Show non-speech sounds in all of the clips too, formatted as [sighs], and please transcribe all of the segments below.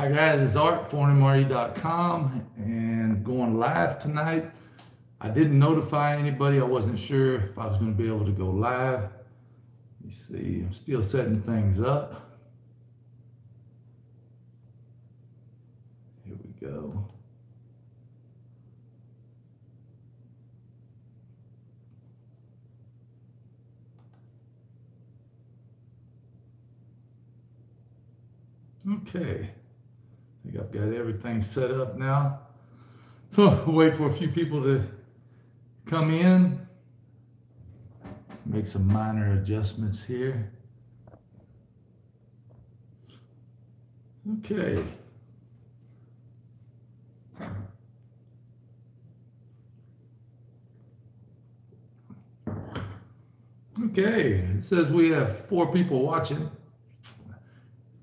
Hi guys, it's Art, foreignmre.com and going live tonight. I didn't notify anybody. I wasn't sure if I was going to be able to go live. You see, I'm still setting things up. Here we go. Okay. I think I've got everything set up now. So [laughs] wait for a few people to come in. Make some minor adjustments here. Okay. Okay, it says we have four people watching.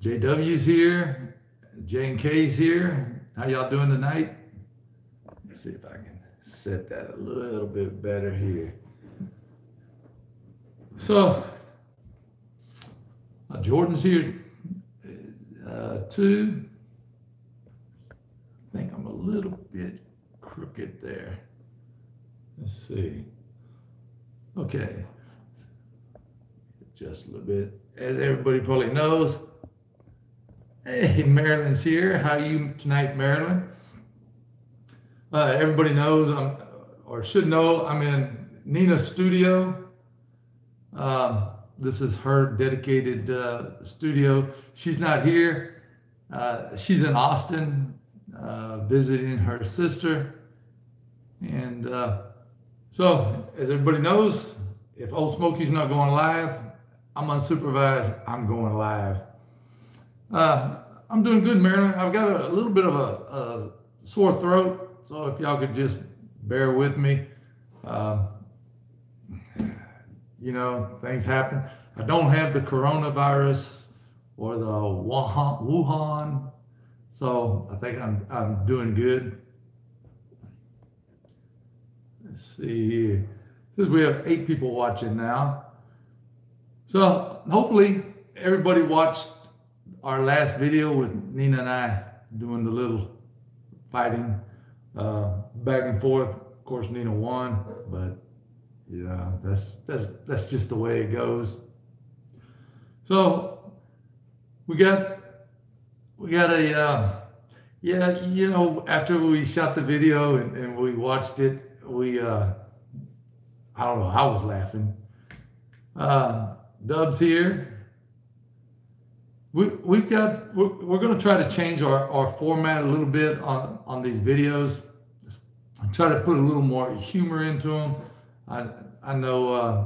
JW's here, J and K's here. How y'all doing tonight? Let's see if I can set that a little bit better here. So, uh, Jordan's here uh, too. I think I'm a little bit crooked there. Let's see. Okay. Just a little bit. As everybody probably knows, hey, Marilyn's here. How are you tonight, Marilyn? Uh, everybody knows, I'm, or should know, I'm in Nina's studio. Um, this is her dedicated uh, studio. She's not here. Uh, she's in Austin uh, visiting her sister. And uh, so, as everybody knows, if Old Smoky's not going live, I'm unsupervised, I'm going live. Uh, I'm doing good, Marilyn. I've got a, a little bit of a, a sore throat so if y'all could just bear with me, um, you know, things happen. I don't have the coronavirus or the Wuhan, Wuhan so I think I'm, I'm doing good. Let's see here. Since we have eight people watching now. So hopefully everybody watched our last video with Nina and I doing the little fighting uh, back and forth. Of course, Nina won, but yeah, that's that's that's just the way it goes. So we got we got a uh, yeah, you know, after we shot the video and, and we watched it, we uh, I don't know, I was laughing. Uh, Dubs here. We, we've got, we're, we're going to try to change our, our format a little bit on, on these videos and try to put a little more humor into them. I I know uh,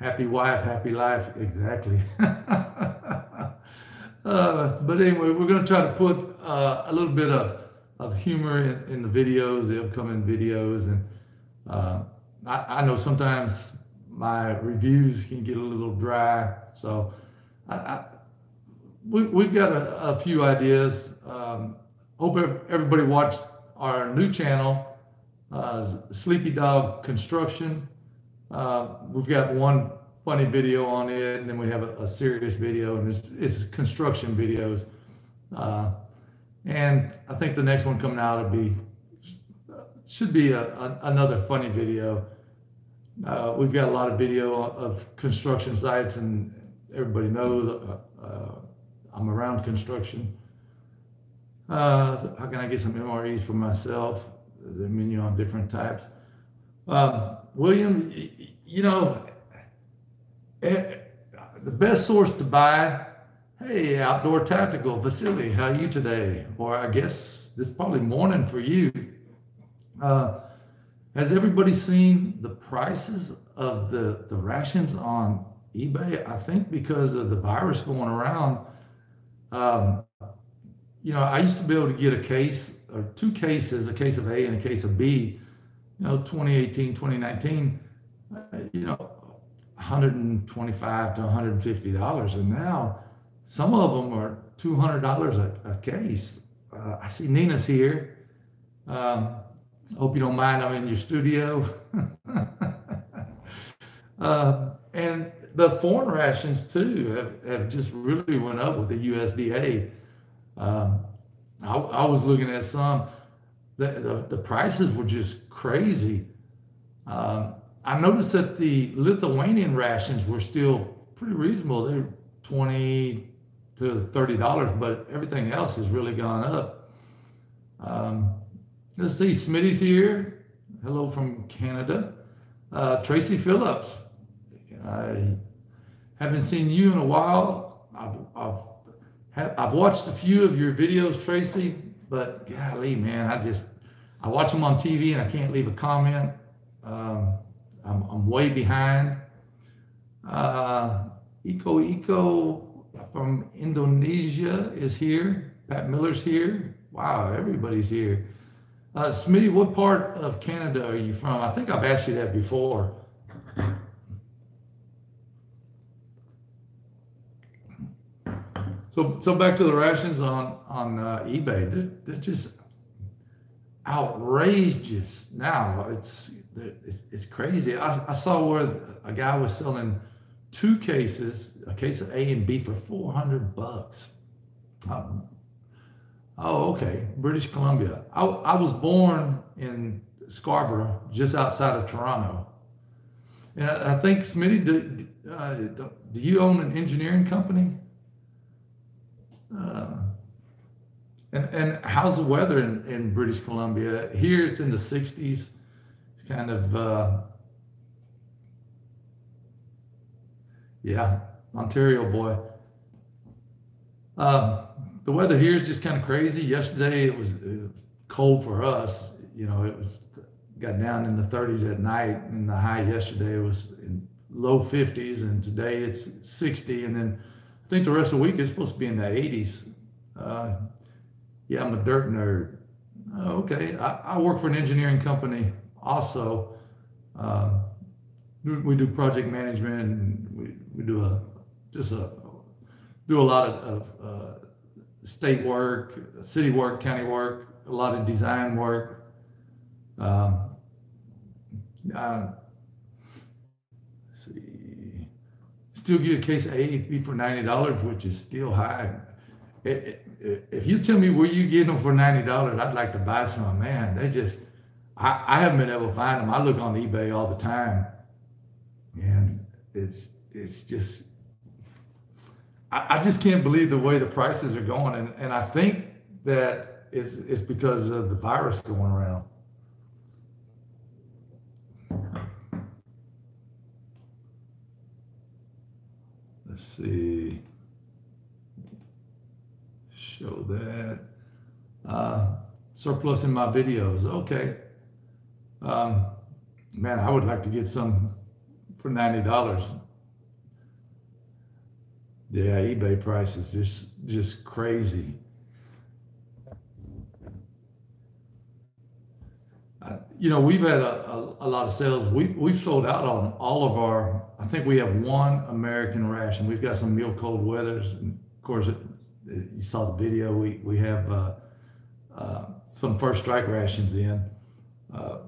happy wife, happy life, exactly. [laughs] uh, but anyway, we're going to try to put uh, a little bit of of humor in, in, the videos, the upcoming videos, and uh, I, I, know sometimes my reviews can get a little dry, so I, I, we, have got a, a, few ideas. Um, hope everybody watched our new channel uh, Sleepy Dog Construction. Uh, we've got one funny video on it, and then we have a, a serious video, and it's, it's construction videos. Uh, and I think the next one coming out will be should be a, a, another funny video. Uh, we've got a lot of video of construction sites, and everybody knows uh, uh, I'm around construction. how can I get some MREs for myself? the menu on different types. Um, William, you know, eh, the best source to buy, hey, Outdoor Tactical, Vasily, how are you today? Or I guess this probably morning for you. Uh, has everybody seen the prices of the, the rations on eBay? I think because of the virus going around, um, you know, I used to be able to get a case or two cases, a case of A and a case of B, you know, 2018, 2019, uh, you know, 125 to 150 dollars, and now some of them are 200 dollars a case. Uh, I see Nina's here. Um, hope you don't mind. I'm in your studio. uh, [laughs] and the foreign rations too have, have just really went up with the USDA. Um, I, I was looking at some, the, the, the prices were just crazy. Um, I noticed that the Lithuanian rations were still pretty reasonable. They're 20 to $30, but everything else has really gone up. Um, let's see, Smitty's here. Hello from Canada. Uh, Tracy Phillips. I haven't seen you in a while. I've, I've I've watched a few of your videos, Tracy, but golly, man, I just I watch them on TV and I can't leave a comment. Um, I'm, I'm, way behind. Uh, Eco Eco from Indonesia is here. Pat Miller's here. Wow, everybody's here. Uh, Smitty, what part of Canada are you from? I think I've asked you that before. So, so back to the rations on on uh, eBay. They're, they're, just outrageous now. It's it's, it's crazy. I, I saw where a guy was selling two cases, a case of A and B for four hundred bucks. Um, oh, okay, British Columbia. I, I was born in Scarborough, just outside of Toronto, and I, I think Smitty, do, uh, do you own an engineering company? Uh, and and how's the weather in, in British Columbia? Here it's in the 60s. It's kind of uh, yeah, Ontario boy. Um, the weather here is just kind of crazy. Yesterday it was, it was, cold for us. You know, it was got down in the 30s at night, and the high yesterday was in low 50s, and today it's 60, and then I think the rest of the week is supposed to be in that 80s. Uh, yeah, I'm a dirt nerd. Uh, okay, I, I, work for an engineering company also. Uh, we do project management and we, we do a just a do a lot of, of uh, state work, city work, county work, a lot of design work. Um, uh, still get a case of A for ninety dollars, which is still high. if you tell me where you get them for ninety dollars, I'd like to buy some. Man, they just I, I haven't been able to find them. I look on eBay all the time, and it's it's just I, I just can't believe the way the prices are going, and and I think that it's it's because of the virus going around. Let's see. Show that. Uh, surplus in my videos. Okay. Um, man, I would like to get some for $90. Yeah, eBay prices just just crazy. You know, we've had a, a, a, lot of sales. We, we've sold out on all of our, I think we have one American ration. We've got some meal cold weathers. And of course, it, it, you saw the video. We, we have uh, uh, some first strike rations in. Uh,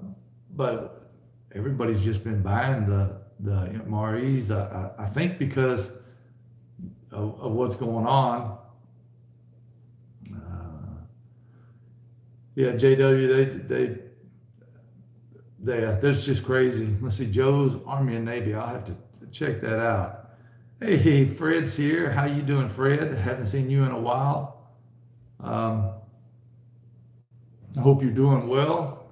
but everybody's just been buying the, the MREs. I, I, I think because of, of, what's going on. Uh, yeah, JW, they, they, there. That's just crazy. Let's see, Joe's Army and Navy. I'll have to check that out. Hey, Fred's here. How you doing, Fred? Haven't seen you in a while. Um, I hope you're doing well.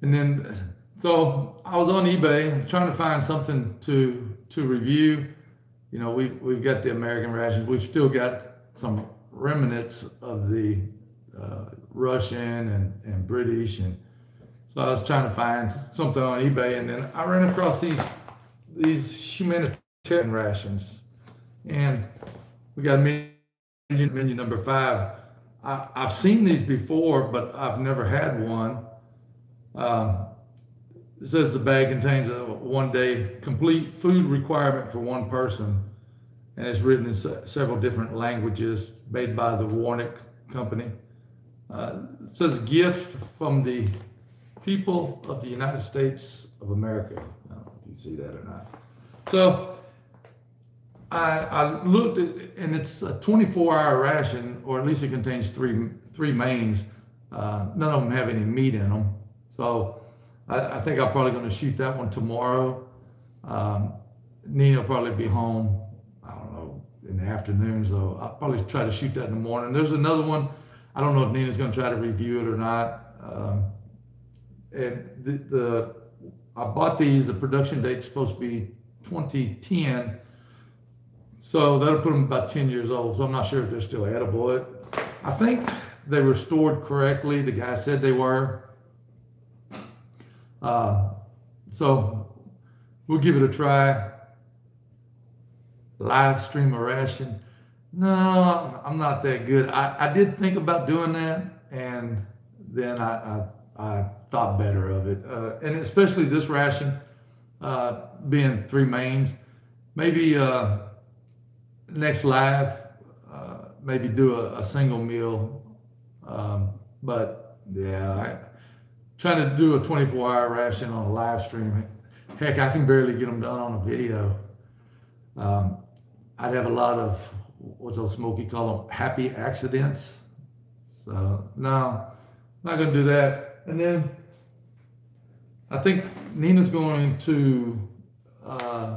And then, so I was on eBay trying to find something to to review. You know, we we've got the American rations. We've still got some remnants of the uh, Russian and, and British. And so I was trying to find something on eBay, and then I ran across these these humanitarian rations, and we got menu, menu number five. I, have seen these before, but I've never had one. Um, it says the bag contains a one day complete food requirement for one person, and it's written in se several different languages, made by the Wornick Company. Uh, it says gift from the people of the United States of America. I don't know if you see that or not. So I, I looked at, and it's a 24 hour ration, or at least it contains three three mains. Uh, none of them have any meat in them, so I, I think I'm probably going to shoot that one tomorrow. Um, Nina will probably be home. I don't know in the afternoon, so I'll probably try to shoot that in the morning. There's another one. I don't know if Nina's going to try to review it or not. Um, and the, the I bought these. The production date's supposed to be 2010 so that'll put them about 10 years old. So I'm not sure if they're still edible. I think they were stored correctly. The guy said they were. Uh, so we'll give it a try. Live stream a ration. No, I'm not that good. I, I did think about doing that, and then I, I, I thought better of it. Uh, and especially this ration uh, being three mains. Maybe uh, next live, uh, maybe do a, a single meal. Um, but yeah, I, trying to do a 24 hour ration on a live stream. Heck, I can barely get them done on a video. Um, I'd have a lot of what's old Smokey call them happy accidents. So no, not gonna do that. And then I think Nina's going to uh,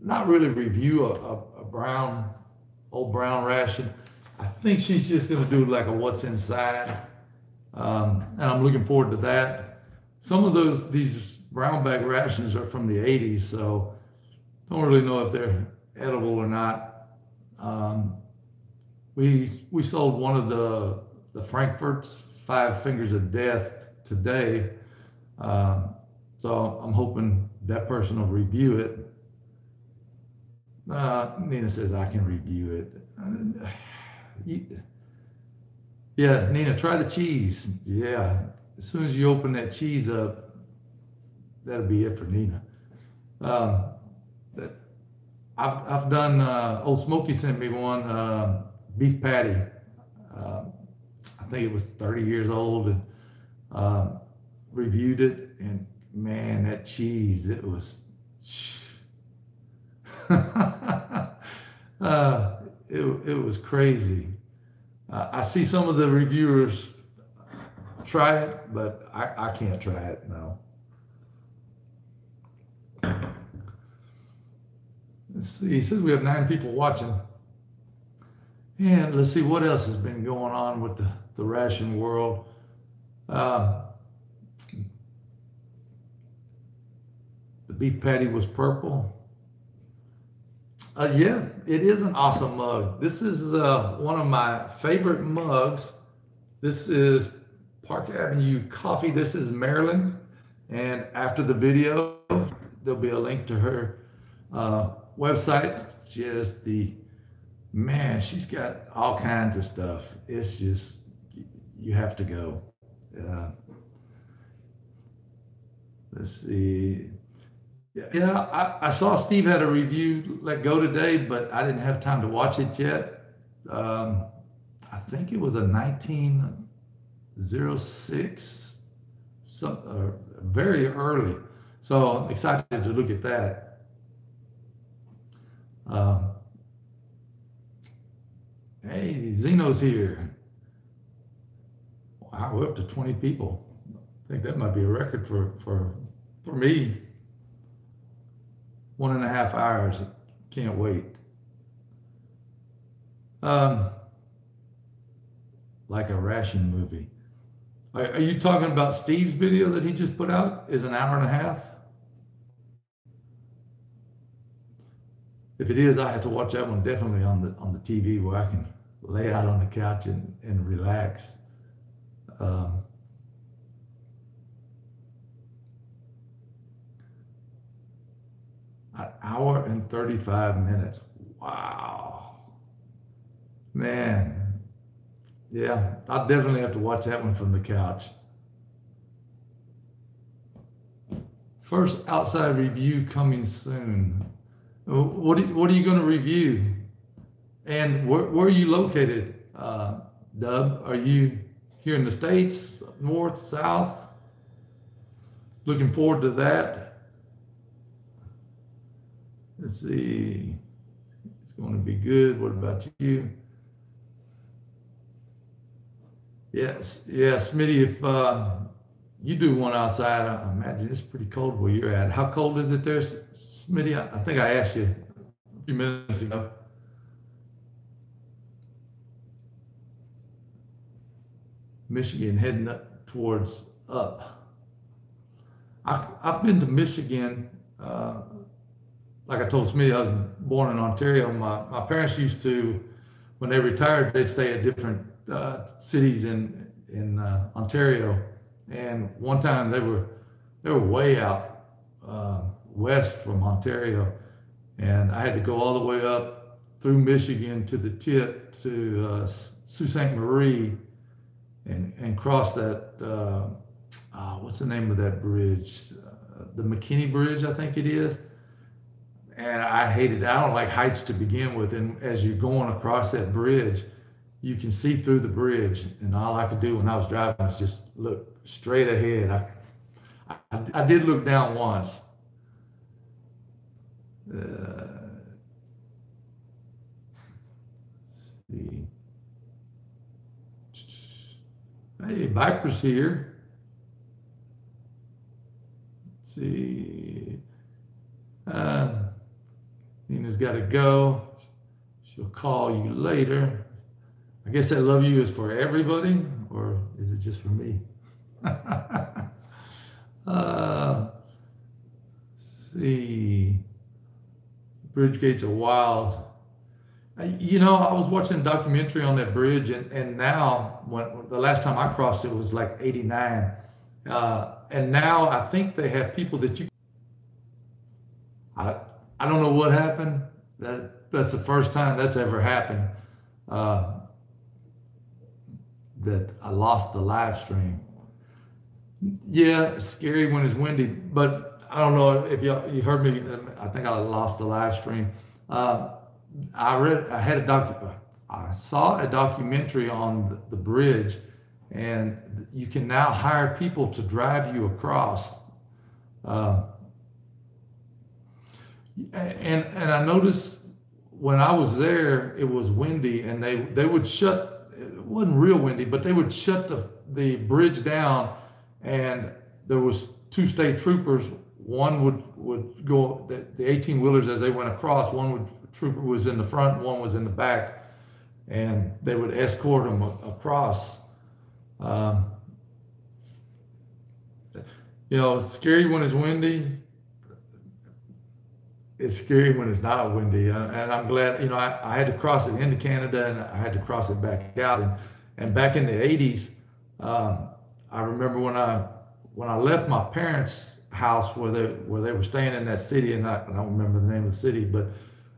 not really review a, a, a brown, old brown ration. I think she's just going to do like a what's inside. Um, and I'm looking forward to that. Some of those, these brown bag rations are from the 80s, so don't really know if they're edible or not. Um, we, we sold one of the, the Frankfurt's Five Fingers of Death today. Um, so I'm hoping that person will review it uh, Nina says I can review it. [sighs] Yeah, Nina, try the cheese. Yeah, as soon as you open that cheese up, that'll be it for Nina. Um, I've, I've done, uh, Old Smoky sent me one uh, beef patty. Uh, I think it was 30 years old and uh, reviewed it. And man, that cheese, it was [laughs] uh, it, it was crazy. Uh, I see some of the reviewers try it, but I, I can't try it now. Let's see. He says we have nine people watching. And let's see what else has been going on with the, the ration world. Uh, the beef patty was purple. Uh, yeah, it is an awesome mug. This is uh, one of my favorite mugs. This is Park Avenue Coffee. This is Marilyn. And after the video, there'll be a link to her uh, website. Just the, man, she's got all kinds of stuff. It's just, you have to go. Uh, let's see. Yeah, I, I saw Steve had a review let go today, but I didn't have time to watch it yet. Um, I think it was a 1906, some, uh, very early. So I'm excited to look at that. Um, hey, Zeno's here. Wow, we're up to 20 people. I think that might be a record for, for, for me one and a half hours. Can't wait. Um, like a ration movie. Are, are you talking about Steve's video that he just put out? Is an hour and a half? If it is, I have to watch that one definitely on the on the TV where I can lay out on the couch and, and relax. Um, An hour and 35 minutes. Wow. Man. Yeah, I'll definitely have to watch that one from the couch. First outside review coming soon. What are, what are you going to review? And where, where are you located, uh, Dub? Are you here in the States, north, south? Looking forward to that. Let's see. It's going to be good. What about you? Yes, yeah, Smitty, if uh, you do one outside, I imagine it's pretty cold where you're at. How cold is it there, Smitty? I, think I asked you a few minutes ago. Michigan heading up towards up. I, I've been to Michigan. Uh, like I told Smitty, I was born in Ontario. My, my parents used to, when they retired, they'd stay at different uh, cities in in uh, Ontario, and one time they were they were way out uh, west from Ontario, and I had to go all the way up through Michigan to the tip to uh, Sault Ste. Marie, and and cross that uh, uh, what's the name of that bridge? the McKinney Bridge, I think it is and I hated. I don't like heights to begin with. And as you're going across that bridge, you can see through the bridge. And all I could do when I was driving was just look straight ahead. I, I, I did look down once. Uh, see. Hey, Viper's here. Let's see. Uh, Nina's got to go. She'll call you later. I guess I love you is for everybody, or is it just for me? [laughs] uh, see. Bridge gates are wild. You know, I was watching a documentary on that bridge, and, and now, when the last time I crossed it was like 89. Uh, and now I think they have people that you. I, I don't know what happened. That that's the first time that's ever happened. Uh, that I lost the live stream. Yeah, it's scary when it's windy, but I don't know if you you heard me. I think I lost the live stream. Uh, I read. I had a doc. I saw a documentary on the, the bridge, and you can now hire people to drive you across. Uh, and and I noticed when I was there, it was windy, and they they would shut. Wasn't real windy, but they would shut the the bridge down, and there was two state troopers. One would would go the, the 18 wheelers as they went across. One would trooper was in the front, one was in the back, and they would escort them across. Um, you know, scary when it's windy it's scary when it's not windy. And I'm glad, you know, I, I had to cross it into Canada and I had to cross it back out. And, and back in the 80s, um, I remember when I when I left my parents' house where they where they were staying in that city, and I, I don't remember the name of the city, but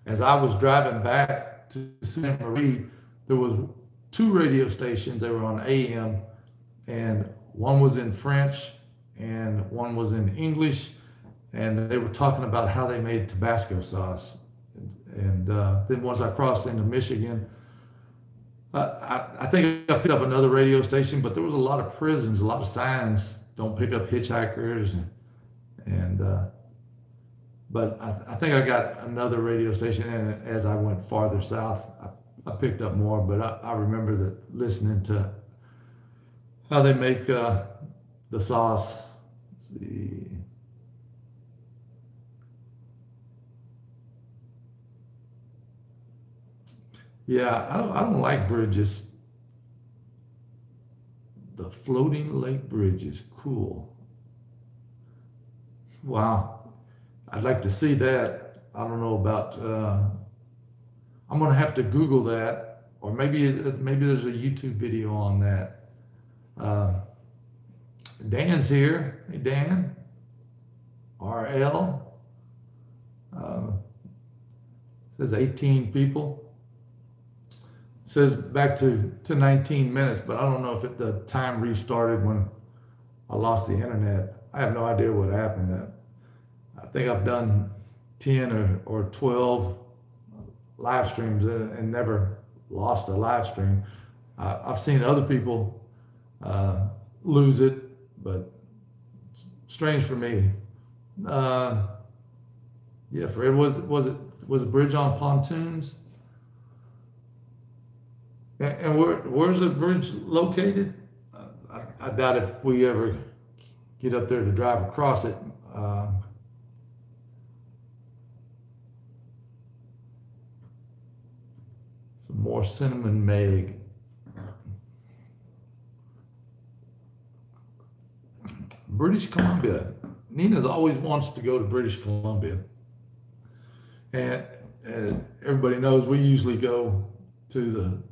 as I was driving back to Saint Marie, there was two radio stations. They were on AM, and one was in French and one was in English and they were talking about how they made Tabasco sauce. And, uh, then once I crossed into Michigan, uh, I, I, think I picked up another radio station, but there was a lot of prisons, a lot of signs, don't pick up hitchhikers. And, and uh, but I, I, think I got another radio station, and as I went farther south, I, I picked up more. But I, remember that listening to how they make uh, the sauce. Let's see. Yeah, I don't, I don't like bridges. The floating lake bridge is cool. Wow. I'd like to see that. I don't know about, uh, I'm going to have to Google that, or maybe, maybe there's a YouTube video on that. Uh, Dan's here. Hey, Dan. RL. Uh, says 18 people says back to, to 19 minutes, but I don't know if it, the time restarted when I lost the internet. I have no idea what happened. I think I've done 10 or, or 12 live streams and, and never lost a live stream. Uh, I've seen other people uh, lose it, but strange for me. Uh, yeah, Fred, was was it was a bridge on pontoons? And, where, where's the bridge located? Uh, I, I doubt if we ever get up there to drive across it. Uh, some more cinnamon meg. British Columbia. Nina's always wants to go to British Columbia. And, and everybody knows we usually go to the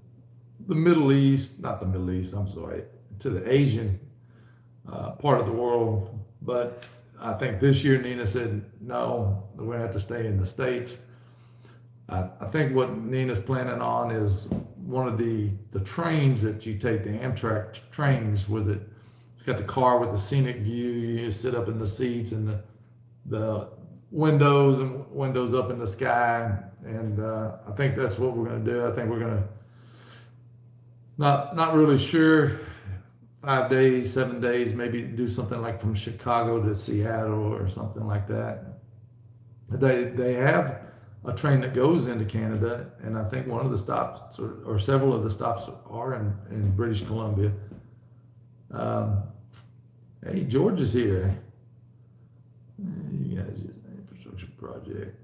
the Middle East, not the Middle East, I'm sorry, to the Asian uh, part of the world. But I think this year Nina said, no, we're going to have to stay in the States. I, I think what Nina's planning on is one of the, the trains that you take, the Amtrak trains with it. It's got the car with the scenic view. You sit up in the seats and the, the windows and windows up in the sky. And uh, I think that's what we're going to do. I think we're going to not not really sure. Five days, seven days, maybe do something like from Chicago to Seattle or something like that. They they have a train that goes into Canada, and I think one of the stops or, or several of the stops are in, in British Columbia. Um, hey, George is here. You guys, just infrastructure project.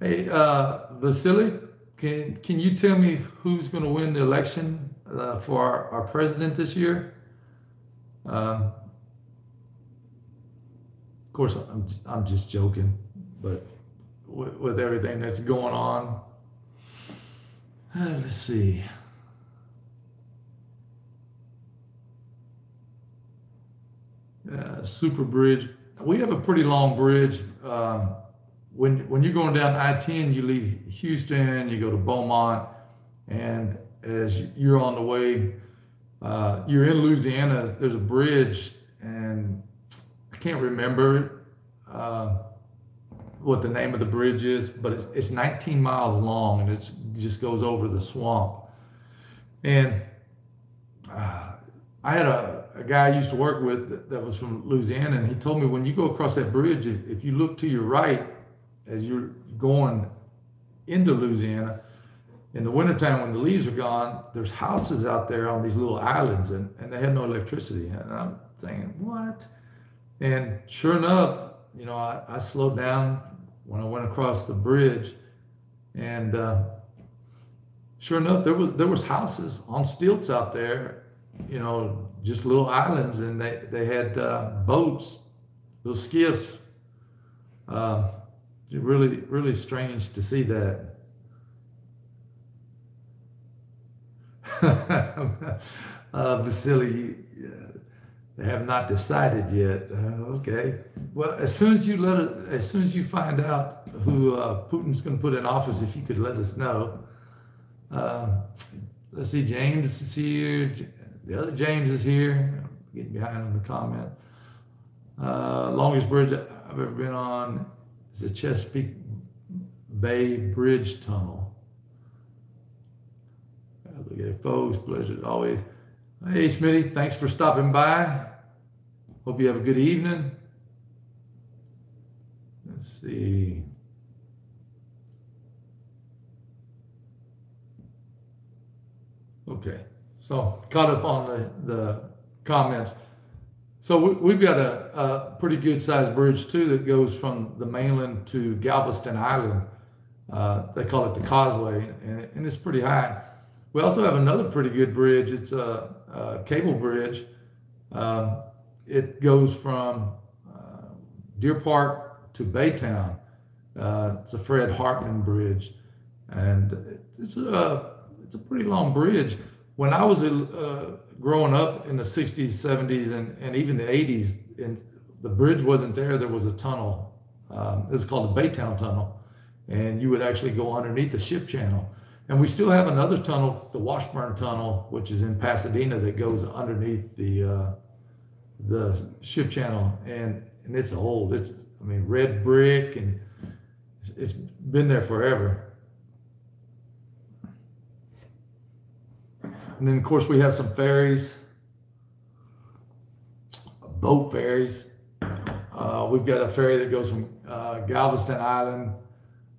Hey, uh, Vasily, can, can you tell me who's going to win the election uh, for our, our, president this year? Um, of course, I'm, I'm just joking, but with, with everything that's going on, uh, let's see. Uh, super bridge. We have a pretty long bridge. Um, when when you're going down I-10, you leave Houston, you go to Beaumont, and as you're on the way, uh, you're in Louisiana. There's a bridge, and I can't remember uh, what the name of the bridge is, but it's, it's 19 miles long, and it just goes over the swamp. And uh, I had a, a, guy I used to work with that, that, was from Louisiana, and he told me when you go across that bridge, if, if you look to your right, as you're going into Louisiana, in the wintertime when the leaves are gone, there's houses out there on these little islands and, and they had no electricity. And I'm thinking, what? And sure enough, you know, I, I slowed down when I went across the bridge and uh, sure enough, there was there was houses on stilts out there, you know, just little islands, and they they had uh, boats, little skiffs, uh, really, really strange to see that. [laughs] uh, Vasily, uh, they have not decided yet. Uh, okay. Well, as soon as you let it, as soon as you find out who uh, Putin's going to put in office, if you could let us know. Um, let's see, James is here. The other James is here. I'm getting behind on the comment. Uh, longest bridge I've ever been on the Chesapeake Bay Bridge Tunnel. Look at folks. Pleasure always. Hey, Smitty, thanks for stopping by. Hope you have a good evening. Let's see. Okay, so caught up on the, the comments. So we, have got a, a, pretty good sized bridge too that goes from the mainland to Galveston Island. Uh, they call it the Causeway, and, and, it's pretty high. We also have another pretty good bridge. It's a, a cable bridge. Um, it goes from uh, Deer Park to Baytown. Uh, it's a Fred Hartman bridge, and it's a it's a pretty long bridge. When I was uh, growing up in the 60s, 70s, and, and even the 80s, and the bridge wasn't there, there was a tunnel. Um, it was called the Baytown Tunnel. And you would actually go underneath the ship channel. And we still have another tunnel, the Washburn Tunnel, which is in Pasadena, that goes underneath the uh, the ship channel, and and it's old. It's I mean red brick, and it's been there forever. And then, of course, we have some ferries, boat ferries. Uh, we've got a ferry that goes from uh, Galveston Island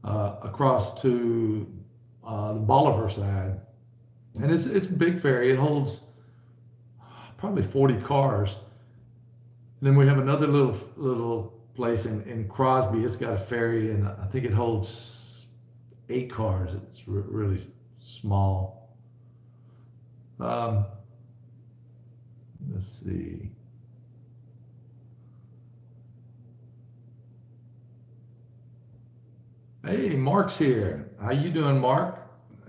uh, across to uh, the Bolivar side. and it's it's a big ferry. It holds probably 40 cars. And then we have another little little place in, in Crosby. It's got a ferry, and I think it holds eight cars. It's re- really small. Um, let's see. Hey, Mark's here. How you doing, Mark?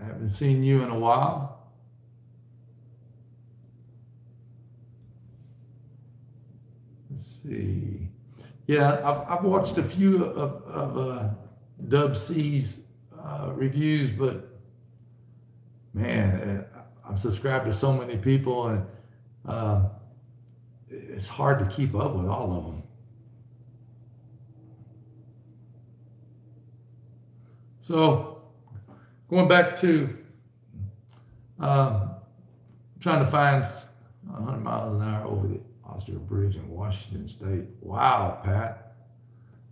I haven't seen you in a while. Let's see. Yeah, I've, I've watched a few of, of uh, Dub C's uh, reviews, but man, uh, I'm subscribed to so many people, and uh, it's hard to keep up with all of them. So, going back to um, trying to find 100 miles an hour over the Astoria Bridge in Washington State. Wow, Pat.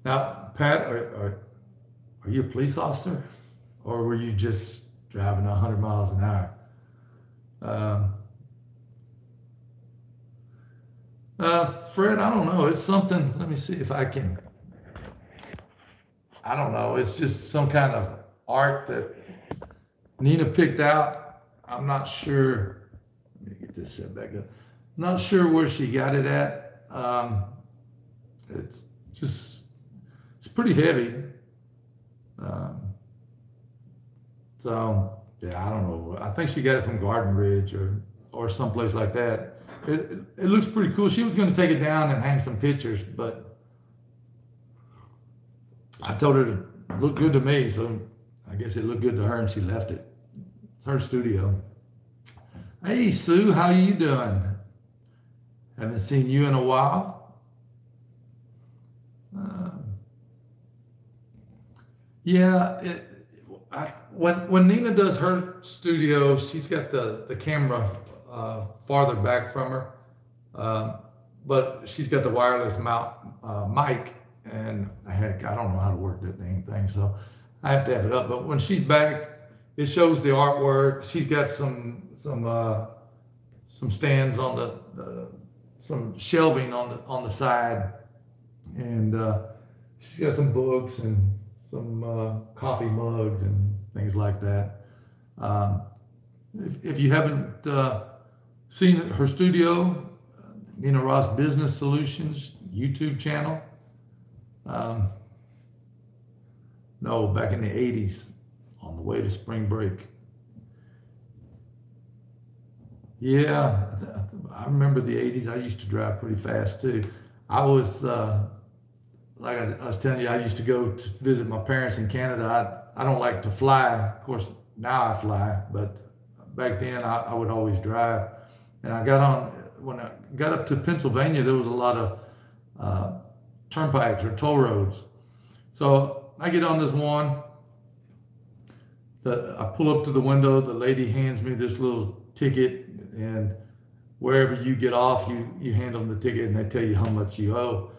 Now, Pat, are, are, are you a police officer? Or were you just driving 100 miles an hour? Um, uh, Fred, I don't know. It's something, let me see if I can I don't know. It's just some kind of art that Nina picked out. I'm not sure. Let me get this set back up. Not sure where she got it at. Um, it's just, it's pretty heavy. Um, so yeah, I don't know. I think she got it from Garden Ridge or or someplace like that. It, it, looks pretty cool. She was going to take it down and hang some pictures, but I told her to look good to me, so I guess it looked good to her, and she left it. It's her studio. Hey Sue, how you doing? Haven't seen you in a while. Uh, yeah, it, I, when when Nina does her studio, she's got the the camera uh, farther back from her, um, but she's got the wireless mount uh, mic and heck, I don't know how to work that dang thing, so I have to have it up. But when she's back, it shows the artwork. She's got some some uh, some stands on the some shelving on the on the side, and uh, she's got some books and some uh, coffee mugs and things like that. Um, if, if, you haven't uh, seen her studio, Nina Ross Business Solutions YouTube channel, um, no, back in the 80s on the way to spring break. Yeah, I remember the 80s. I used to drive pretty fast too. I was, uh, like I, I, was telling you, I used to go to visit my parents in Canada. I, I don't like to fly. Of course, now I fly, but back then I, I would always drive. And I got on, when I got up to Pennsylvania, there was a lot of uh, turnpikes or toll roads. So I get on this one. The, I pull up to the window. The lady hands me this little ticket, and wherever you get off, you you hand them the ticket, and they tell you how much you owe.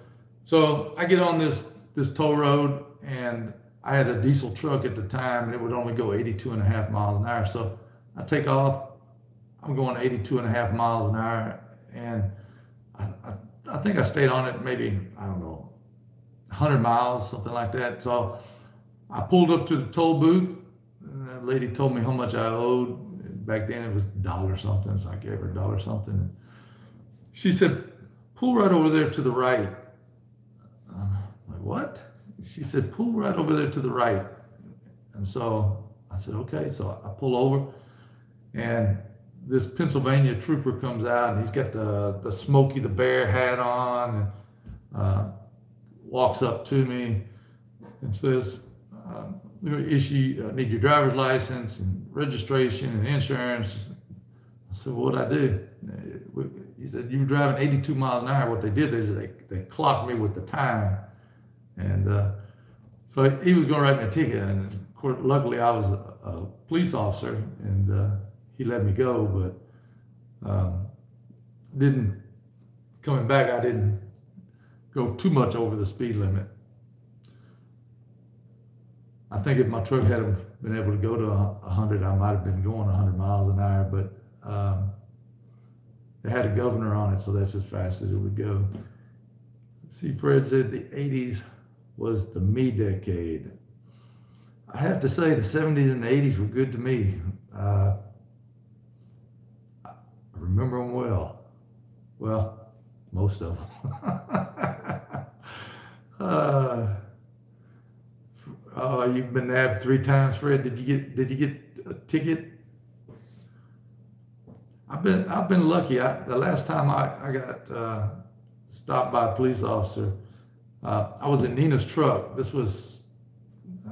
So I get on this this toll road, and I had a diesel truck at the time, and it would only go 82 and a half miles an hour. So I take off. I'm going 82 and a half miles an hour, and I, I I think I stayed on it maybe, I don't know, 100 miles, something like that. So I pulled up to the toll booth. And that lady told me how much I owed. Back then it was dollar something, so I gave her a dollar something. She said, pull right over there to the right. I'm like, what? She said, pull right over there to the right. And so I said, okay. So I pull over and this Pennsylvania trooper comes out and he's got the, the Smokey the Bear hat on and uh, walks up to me and says, uh, issue, uh, need your driver's license and registration and insurance. I said, well, what I do? He said, you were driving 82 miles an hour. What they did is they, they clocked me with the time. And uh, so he was going to write me a ticket. And of course, luckily I was a, a police officer and uh, he let me go, but um, didn't coming back. I didn't go too much over the speed limit. I think if my truck had been able to go to a hundred, I might have been going hundred miles an hour, but, um, it had a governor on it, so that's as fast as it would go. See, Fred said the eighties was the me decade. I have to say the seventies and the eighties were good to me. Uh, I remember them well. Well, most of them. [laughs] uh, oh, you've been nabbed three times, Fred. Did you get Did you get a ticket? I've been I've been lucky. I, the last time I I got uh, stopped by a police officer, uh, I was in Nina's truck. This was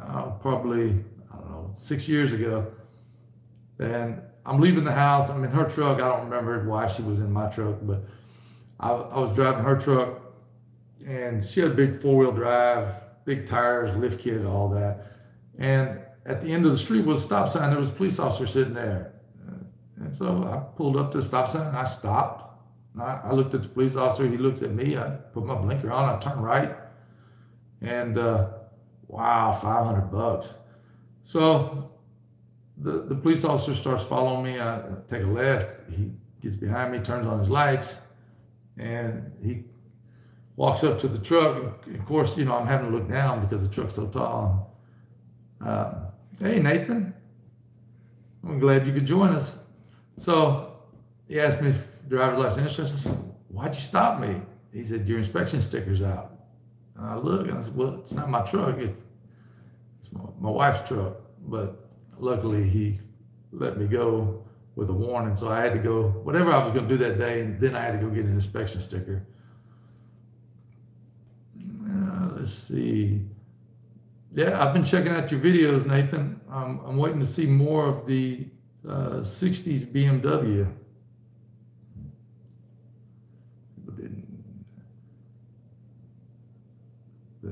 uh, probably I don't know six years ago, and I'm leaving the house. I'm in her truck. I don't remember why she was in my truck, but I, I was driving her truck, and she had a big four wheel drive, big tires, lift kit, all that. And at the end of the street was a stop sign. There was a police officer sitting there. And so I pulled up to the stop sign. and I stopped. I, I, looked at the police officer. He looked at me. I put my blinker on. I turned right. And uh, wow, 500 bucks. So the, the police officer starts following me. I take a left. He gets behind me, turns on his lights, and he walks up to the truck. Of course, you know, I'm having to look down because the truck's so tall. Uh, hey, Nathan, I'm glad you could join us. So he asked me driver's license I said, why'd you stop me? He said, your inspection sticker's out. And I look and I said, well, it's not my truck. It's, it's my, my wife's truck. But luckily he let me go with a warning. So I had to go, whatever I was going to do that day, and then I had to go get an inspection sticker. Uh, let's see. Yeah, I've been checking out your videos, Nathan. I'm, I'm waiting to see more of the uh, 60s BMW.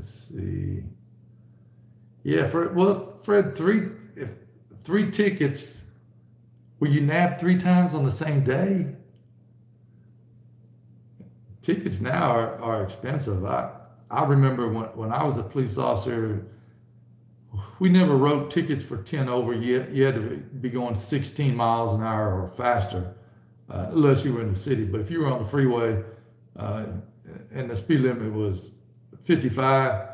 Let's see. Yeah, Fred. Well, Fred, three if three tickets. Were you nabbed three times on the same day? Tickets now are, are expensive. I I remember when, when I was a police officer, we never wrote tickets for 10 over. You, you had to be going 16 miles an hour or faster, uh, unless you were in the city. But if you were on the freeway uh, and the speed limit was 55,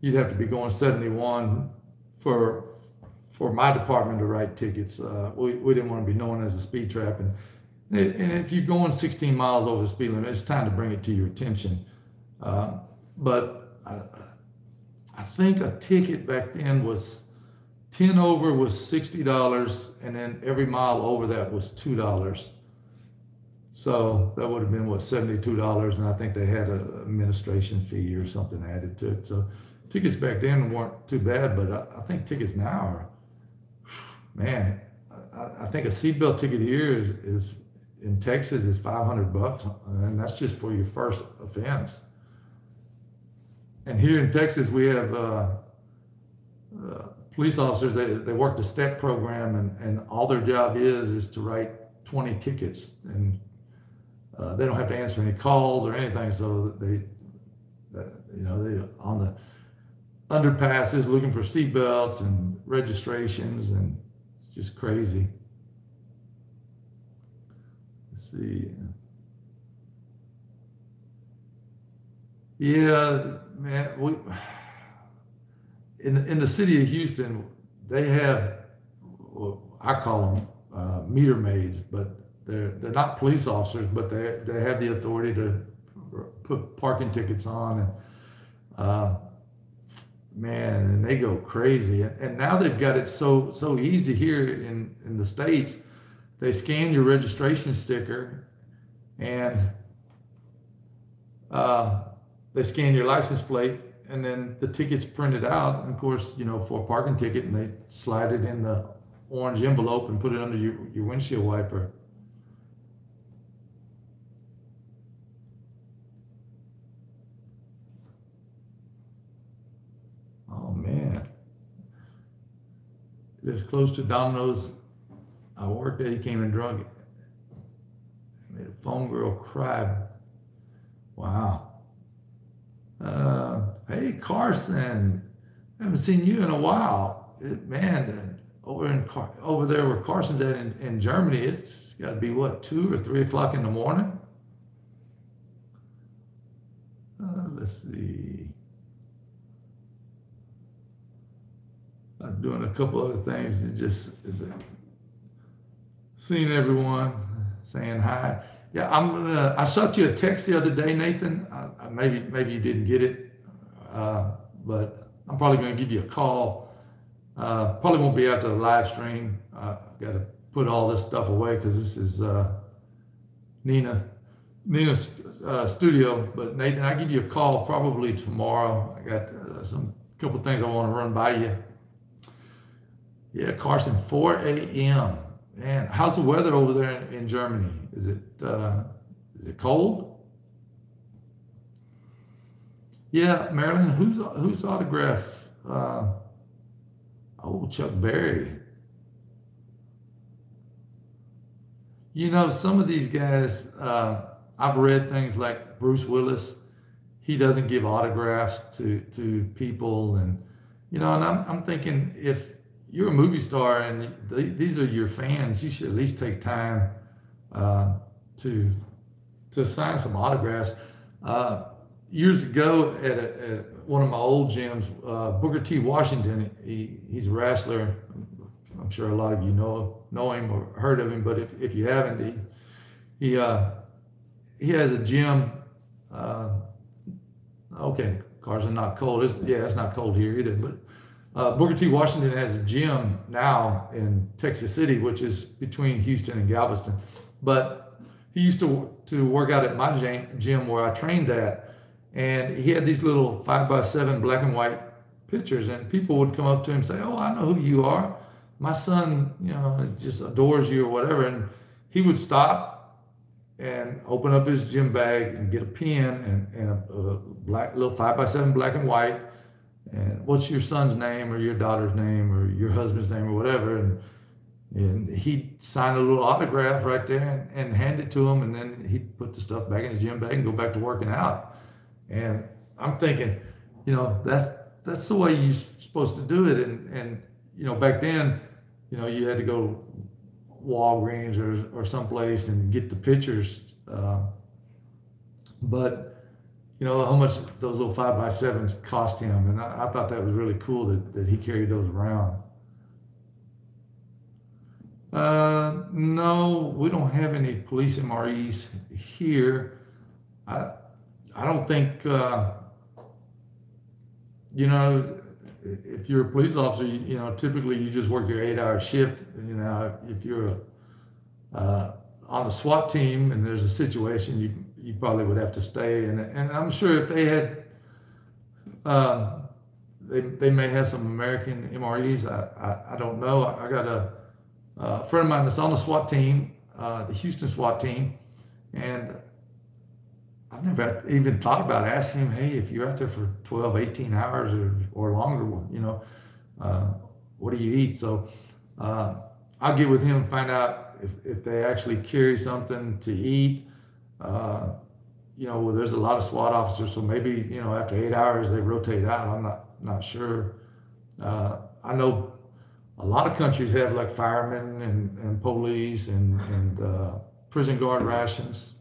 you'd have to be going 71 for for my department to write tickets. Uh, we, we didn't want to be known as a speed trap. And, and if you're going 16 miles over the speed limit, it's time to bring it to your attention. Uh, but I, I think a ticket back then was 10 over was $60, and then every mile over that was $2. So that would have been what $72, and I think they had an administration fee or something added to it. So tickets back then weren't too bad, but I, I think tickets now are [sighs] man, I, I think a seatbelt ticket here is, is in Texas is 500 bucks, and that's just for your first offense. And here in Texas, we have uh, uh, police officers. They, they work the STEP program, and, and all their job is is to write 20 tickets, and uh, they don't have to answer any calls or anything. So they, you know, they on the underpasses looking for seatbelts and registrations and it's just crazy. Let's see. Yeah, man, we in in the city of Houston, they have well, I call them uh, meter maids, but they're they're not police officers, but they they have the authority to put parking tickets on and. Uh, man, and they go crazy. And and now they've got it so so easy here in in the states. They scan your registration sticker, and uh, they scan your license plate, and then the ticket's printed out. And of course, you know, for a parking ticket, and they slide it in the orange envelope and put it under your, your windshield wiper. Lives close to Domino's. I worked there. He came and drunk it. Made a phone girl cry. Wow. Uh, hey, Carson. I haven't seen you in a while. It, man, over in over there where Carson's at in, in Germany, it's got to be what two or three o'clock in the morning. Uh, let's see. I was doing a couple other things. It just is seeing everyone, saying hi. Yeah, I'm gonna. I shot you a text the other day, Nathan. I, I, maybe maybe you didn't get it, uh, but I'm probably gonna give you a call. Uh, probably won't be after the live stream. I've got to put all this stuff away because this is uh, Nina Nina's uh, studio. But Nathan, I'll give you a call probably tomorrow. I got uh, some couple things I want to run by you. Yeah, Carson, 4 a.m. Man, how's the weather over there in, in Germany? Is it uh, is it cold? Yeah, Marilyn, who's whose autograph? Uh, oh, Chuck Berry. You know, some of these guys, uh, I've read things like Bruce Willis. He doesn't give autographs to to people, and you know, and I'm I'm thinking if you're a movie star and these are your fans, you should at least take time uh, to to sign some autographs. Uh, years ago, at, a, at, one of my old gyms, uh, Booker T. Washington, he, he's a wrestler. I'm sure a lot of you know know him or heard of him, but if, if you haven't, he he uh, he has a gym. Uh, okay, cars are not cold. It's, yeah, it's not cold here either, but uh, Booker T. Washington has a gym now in Texas City, which is between Houston and Galveston. But he used to to work out at my gym where I trained at, and he had these little five by seven black and white pictures, and people would come up to him and say, "Oh, I know who you are. My son, you know, just adores you or whatever." And he would stop and open up his gym bag and get a pen and, and a, a black little five by seven black and white and what's your son's name or your daughter's name or your husband's name or whatever and and he'd sign a little autograph right there and, and hand it to him and then he'd put the stuff back in his gym bag and go back to working out. And i'm thinking you know that's that's the way you're supposed to do it. And and you know back then you know you had to go walgreens or, or someplace and get the pictures uh, but you know, how much those little five by sevens cost him. And I, I thought that was really cool that, that he carried those around. Uh, no, we don't have any police MREs here. I, I don't think, uh, you know, if you're a police officer, you, you, know, typically you just work your eight hour shift. You know, if you're uh, on a SWAT team and there's a situation, you you probably would have to stay. And and I'm sure if they had, um, they they may have some American MREs. I I, I don't know. I, I got a, a, friend of mine that's on the SWAT team, uh, the Houston SWAT team, and I've never even thought about asking him, hey, if you're out there for 12, 18 hours or, or longer, you know, uh, what do you eat? So uh, I'll get with him and find out if, if they actually carry something to eat uh, you know, there's a lot of SWAT officers, so maybe you know after eight hours they rotate out. I'm not not sure. Uh, I know a lot of countries have like firemen and, and police and and uh, prison guard rations.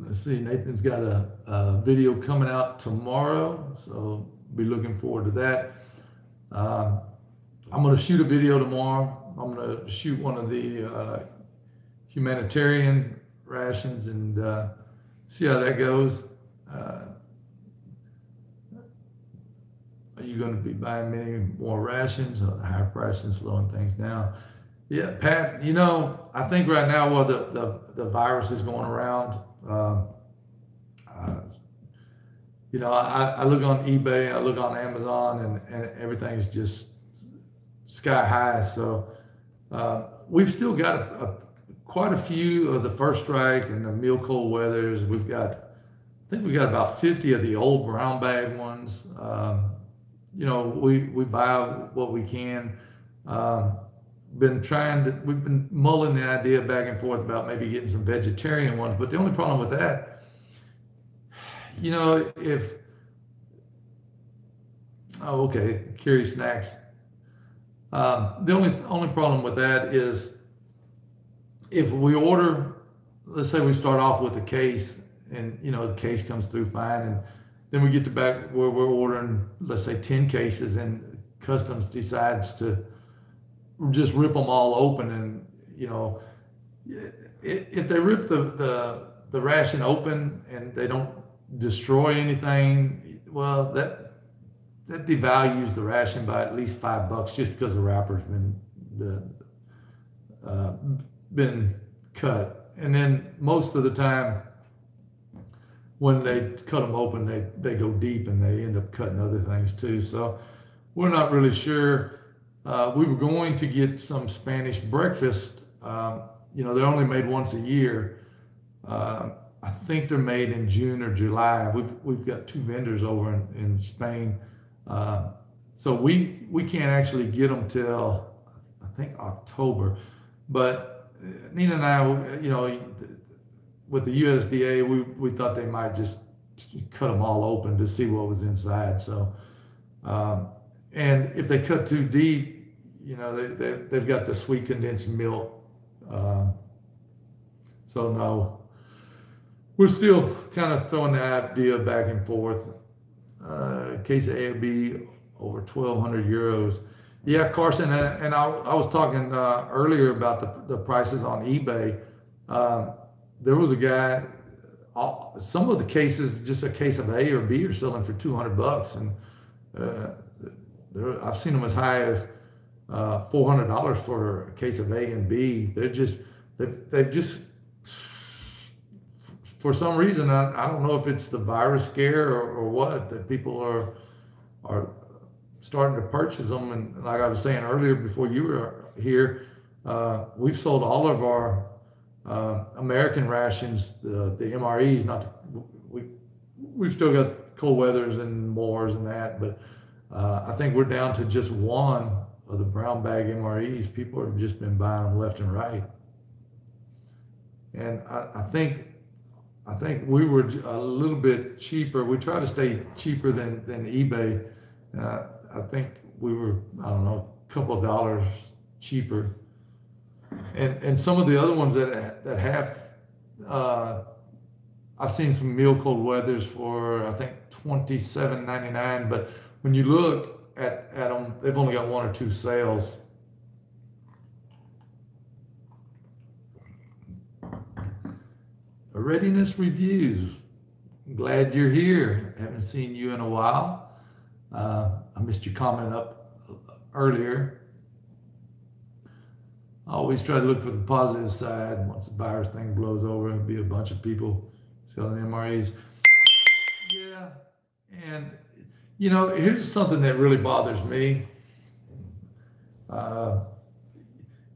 Let's see, Nathan's got a, a, video coming out tomorrow, so be looking forward to that. Um, I'm going to shoot a video tomorrow. I'm going to shoot one of the uh, humanitarian rations and uh, see how that goes. Uh, are you going to be buying many more rations? Or higher prices slowing things down? Yeah, Pat. You know, I think right now, while the the, the virus is going around, um, uh, you know, I, I look on eBay, I look on Amazon, and, and everything's just sky high. So uh, we've still got a, a, quite a few of the first strike and the meal cold weathers. We've got, I think we've got about 50 of the old brown bag ones. Um, you know, we, we buy what we can. Um, been trying to, we've been mulling the idea back and forth about maybe getting some vegetarian ones. But the only problem with that, you know, if, oh, okay, Curie Snacks. Um, the only only problem with that is if we order, let's say we start off with a case and, you know, the case comes through fine and then we get to back where we're ordering, let's say 10 cases and customs decides to just rip them all open and, you know, if they rip the, the, the ration open and they don't destroy anything, well, that, that devalues the ration by at least five bucks just because the wrapper's been the, uh, been cut. And then most of the time, when they cut them open, they, they go deep and they end up cutting other things too. So we're not really sure. Uh, we were going to get some Spanish breakfast. Um, you know, they're only made once a year. Uh, I think they're made in June or July. We've, we've got two vendors over in, in Spain. Uh, so we, we can't actually get them till, I think, October. But Nina and I, you know, with the USDA, we, we thought they might just cut them all open to see what was inside. So, um, and if they cut too deep, you know, they, they, they've got the sweet condensed milk. Um, so no, we're still kind of throwing the idea back and forth. Uh, case of A B over 1,200 euros. Yeah, Carson, and, and I, I, was talking uh, earlier about the, the prices on eBay. Um, there was a guy. All, some of the cases, just a case of A or B, are selling for 200 bucks, and uh, I've seen them as high as uh, $400 for a case of A and B. They're just they've, they've just for some reason I, I don't know if it's the virus scare or, or what that people are are starting to purchase them. And like I was saying earlier before you were here, uh, we've sold all of our uh, American rations, the, the MREs, not to, we we've still got cold weathers and Moores and that, but uh, I think we're down to just one of the brown bag MREs. People have just been buying them left and right, and I, I think I think we were a little bit cheaper. We try to stay cheaper than than eBay. Uh, I think we were I don't know a couple of dollars cheaper and and some of the other ones that that have uh, I've seen some meal cold weathers for I think twenty seven ninety nine, but when you look at at them, they've only got one or two sales. Readiness reviews. Glad you're here. Haven't seen you in a while. Uh, I missed your comment up earlier. I always try to look for the positive side. Once the virus thing blows over, it'll be a bunch of people selling MREs. Yeah, and you know, here's something that really bothers me. Uh,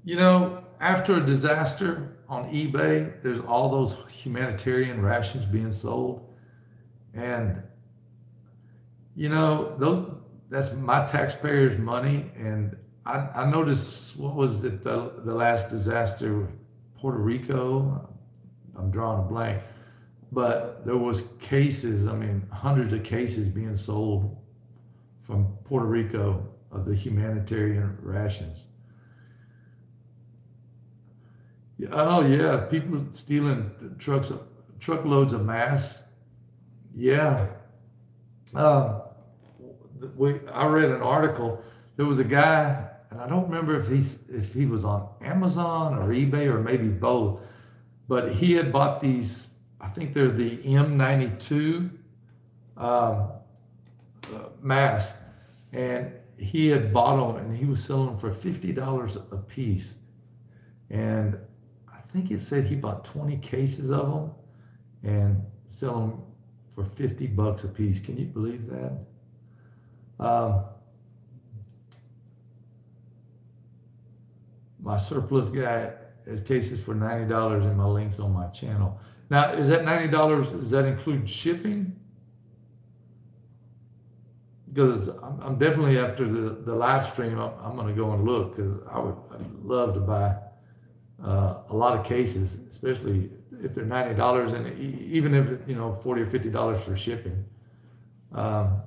you know, after a disaster on eBay, there's all those humanitarian rations being sold, and you know, those that's my taxpayers' money, and I, I noticed what was it the the last disaster, Puerto Rico. I'm drawing a blank, but there was cases. I mean, hundreds of cases being sold from Puerto Rico of the humanitarian rations. Oh yeah, people stealing trucks, truckloads of masks. Yeah. Um, we, I read an article. There was a guy and I don't remember if he's if he was on Amazon or eBay or maybe both, but he had bought these. I think they're the M92 um, uh, masks, and he had bought them and he was selling them for fifty dollars a piece, and I think it said he bought twenty cases of them and sell them for fifty bucks a piece. Can you believe that? Um, my surplus guy has cases for $90 in my links on my channel. Now, is that $90, does that include shipping? because I'm, I'm definitely after the, the live stream, I'm, I'm going to go and look because I would I'd love to buy uh, a lot of cases, especially if they're ninety dollars and even if you know forty or fifty dollars for shipping. Um,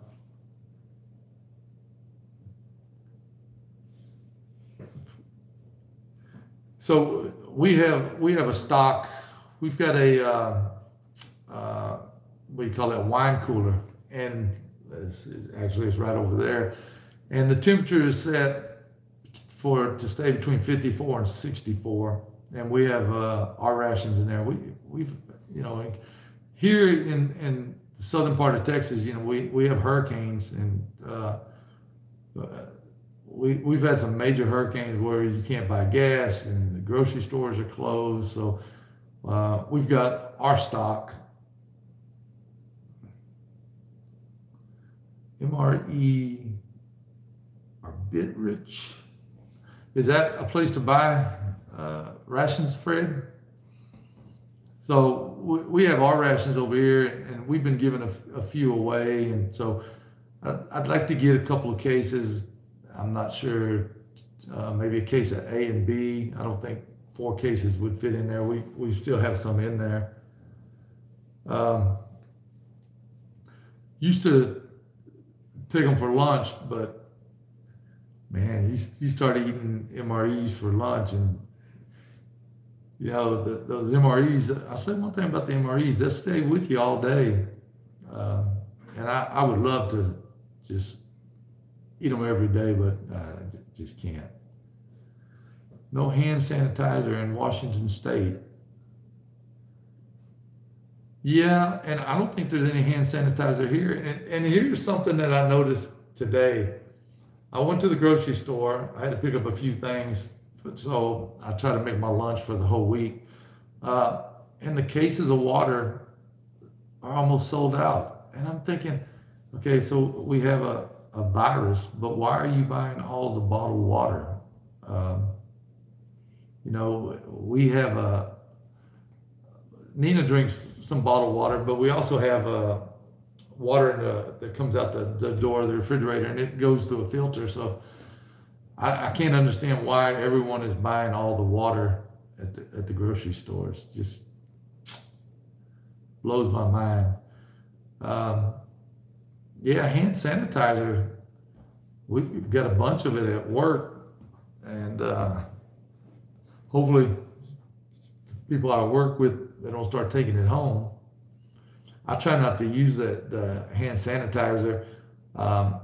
so we have we have a stock. We've got a uh, uh, we call it wine cooler, and it's actually it's right over there, and the temperature is set for to stay between 54 and 64 and we have uh, our rations in there. We we've you know here in in the southern part of texas you know we we have hurricanes and uh, we we've had some major hurricanes where you can't buy gas and the grocery stores are closed. So uh, we've got our stock mre our bit rich is that a place to buy uh, rations, Fred? So we, we have our rations over here, and we've been giving a, a few away, and so I'd, I'd, like to get a couple of cases. I'm not sure, uh, maybe a case of A and B. I don't think four cases would fit in there. We we still have some in there. Um, used to take them for lunch, but man, you, you start eating MREs for lunch and you know, the, those MREs, I say one thing about the MREs, they'll stay with you all day. Uh, and I, I would love to just eat them every day, but I just can't. No hand sanitizer in Washington State. Yeah, and I don't think there's any hand sanitizer here. And, and here's something that I noticed today. I went to the grocery store. I had to pick up a few things, so I try to make my lunch for the whole week. Uh, and the cases of water are almost sold out. And I'm thinking, okay, so we have a, a virus, but why are you buying all the bottled water? Um, you know, we have a, Nina drinks some bottled water, but we also have a, water in the, that comes out the, the door of the refrigerator and it goes through a filter. So I, I can't understand why everyone is buying all the water at the, at the grocery stores. Just blows my mind. Um, yeah, hand sanitizer. We've got a bunch of it at work, and uh, hopefully, people I work with they don't start taking it home. I try not to use the, the hand sanitizer. Um,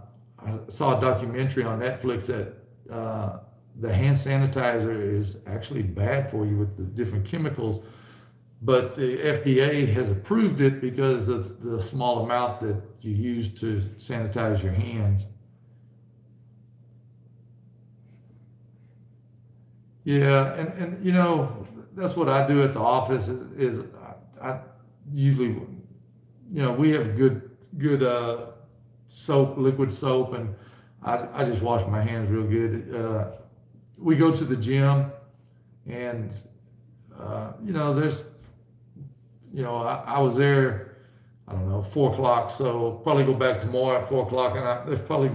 I saw a documentary on Netflix that uh, the hand sanitizer is actually bad for you with the different chemicals, but the FDA has approved it because of the small amount that you use to sanitize your hands. Yeah, and, and you know, that's what I do at the office is, is I, I usually you know, we have good good uh, soap, liquid soap, and I, I just wash my hands real good. Uh, we go to the gym, and uh, you know, there's, you know, I, I, was there, I don't know, four o'clock. So probably go back tomorrow at four o'clock, and I, there's probably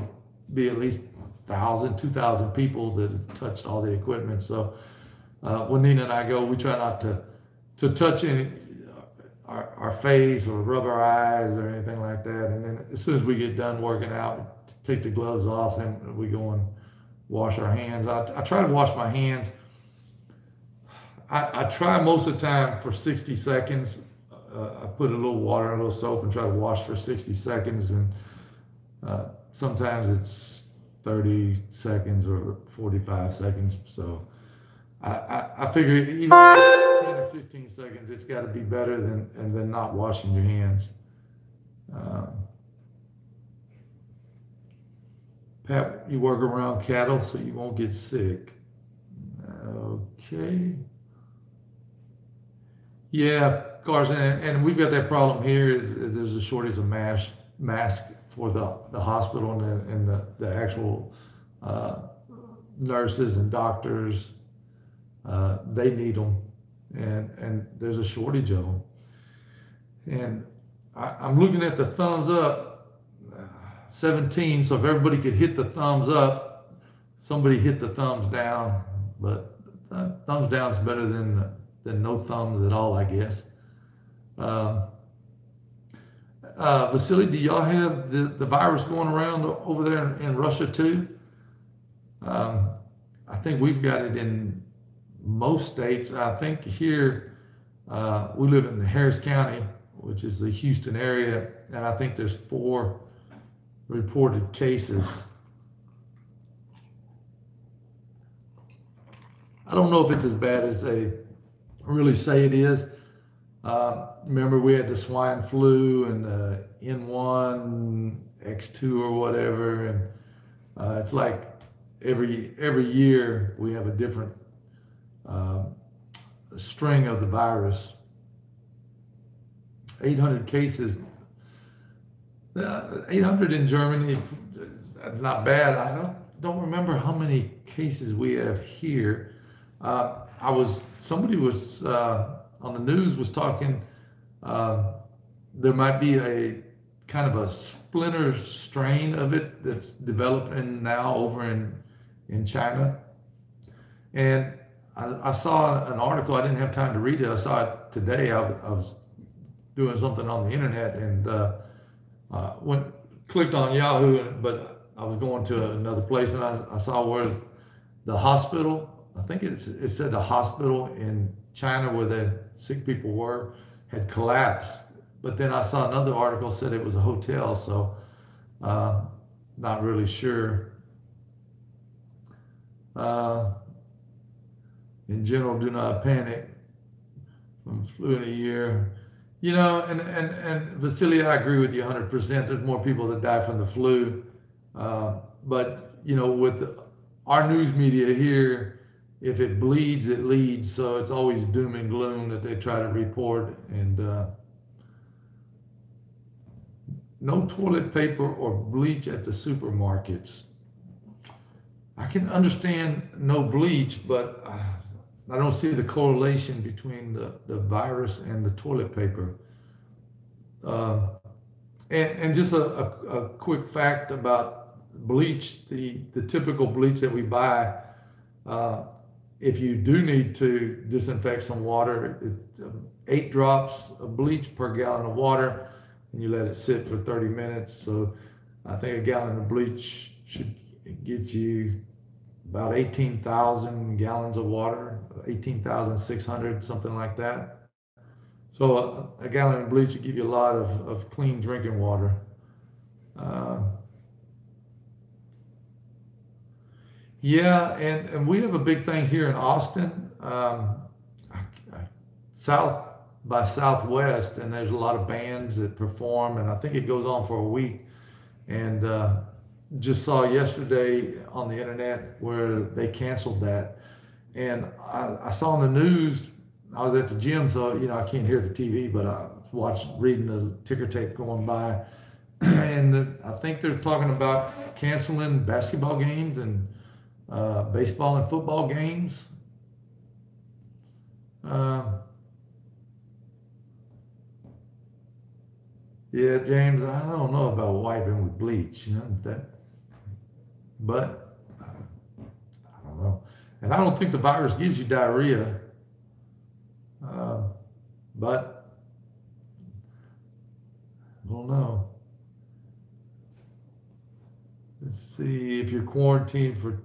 be at least thousand, two thousand people that have touched all the equipment. So uh, when Nina and I go, we try not to to touch any our, our face or rub our eyes or anything like that. And then as soon as we get done working out, take the gloves off, then we go and wash our hands. I, I try to wash my hands. I, I try most of the time for 60 seconds. Uh, I put a little water and a little soap and try to wash for 60 seconds. And uh, sometimes it's 30 seconds or 45 seconds. So I, I, figure even 10 or 15 seconds, it's got to be better than and then not washing your hands. Um, Pat, you work around cattle so you won't get sick. Okay. Yeah, Carson, and, and we've got that problem here. Is, is there's a shortage of mask mask for the, the hospital and the, and the, the actual uh, nurses and doctors uh, they need them, and and there's a shortage of them. And I, am looking at the thumbs up. 17. So if everybody could hit the thumbs up, somebody hit the thumbs down. But uh, thumbs down is better than than no thumbs at all, I guess. Um, uh, Vasily, do y'all have the, the virus going around over there in, in Russia too? Um, I think we've got it in most states. I think here uh, we live in Harris County, which is the Houston area, and I think there's four reported cases. I don't know if it's as bad as they really say it is. Uh, remember, we had the swine flu and the N1, X2, or whatever, and uh, it's like every every year we have a different uh, string of the virus. 800 cases, uh, 800 in Germany, not bad. I don't don't remember how many cases we have here. Uh, I was somebody was uh, on the news was talking, uh, there might be a kind of a splinter strain of it that's developing now over in in China. And I, I, saw an article. I didn't have time to read it. I saw it today. I, I was doing something on the internet and uh, uh, went clicked on Yahoo, but I was going to another place and I, I saw where the hospital. I think it's, it said the hospital in China where the sick people were had collapsed. But then I saw another article said it was a hotel, so uh, not really sure. Uh, in general, do not panic from flu in a year. You know, and, and, and Vasily, I agree with you 100%. There's more people that die from the flu. Uh, but, you know, with our news media here, if it bleeds, it leads. So it's always doom and gloom that they try to report. And uh, no toilet paper or bleach at the supermarkets. I can understand no bleach, but uh, I don't see the correlation between the, the virus and the toilet paper. Uh, and, and just a, a, a quick fact about bleach the, the typical bleach that we buy. Uh, if you do need to disinfect some water, it, um, eight drops of bleach per gallon of water, and you let it sit for 30 minutes. So I think a gallon of bleach should get you about 18,000 gallons of water, 18,600, something like that. So a, a, gallon of bleach would give you a lot of, of clean drinking water. Uh, Yeah, and, and we have a big thing here in Austin, um, south by southwest, and there's a lot of bands that perform, and I think it goes on for a week. And uh, just saw yesterday on the internet where they canceled that. And I, I, saw on the news, I was at the gym, so you know I can't hear the TV, but I watched reading the ticker tape going by, [clears throat] and I think they're talking about canceling basketball games and uh, baseball and football games. Uh, yeah, James, I don't know about wiping with bleach, you know that, but and I don't think the virus gives you diarrhea. Uh, but I don't know. Let's see if you're quarantined for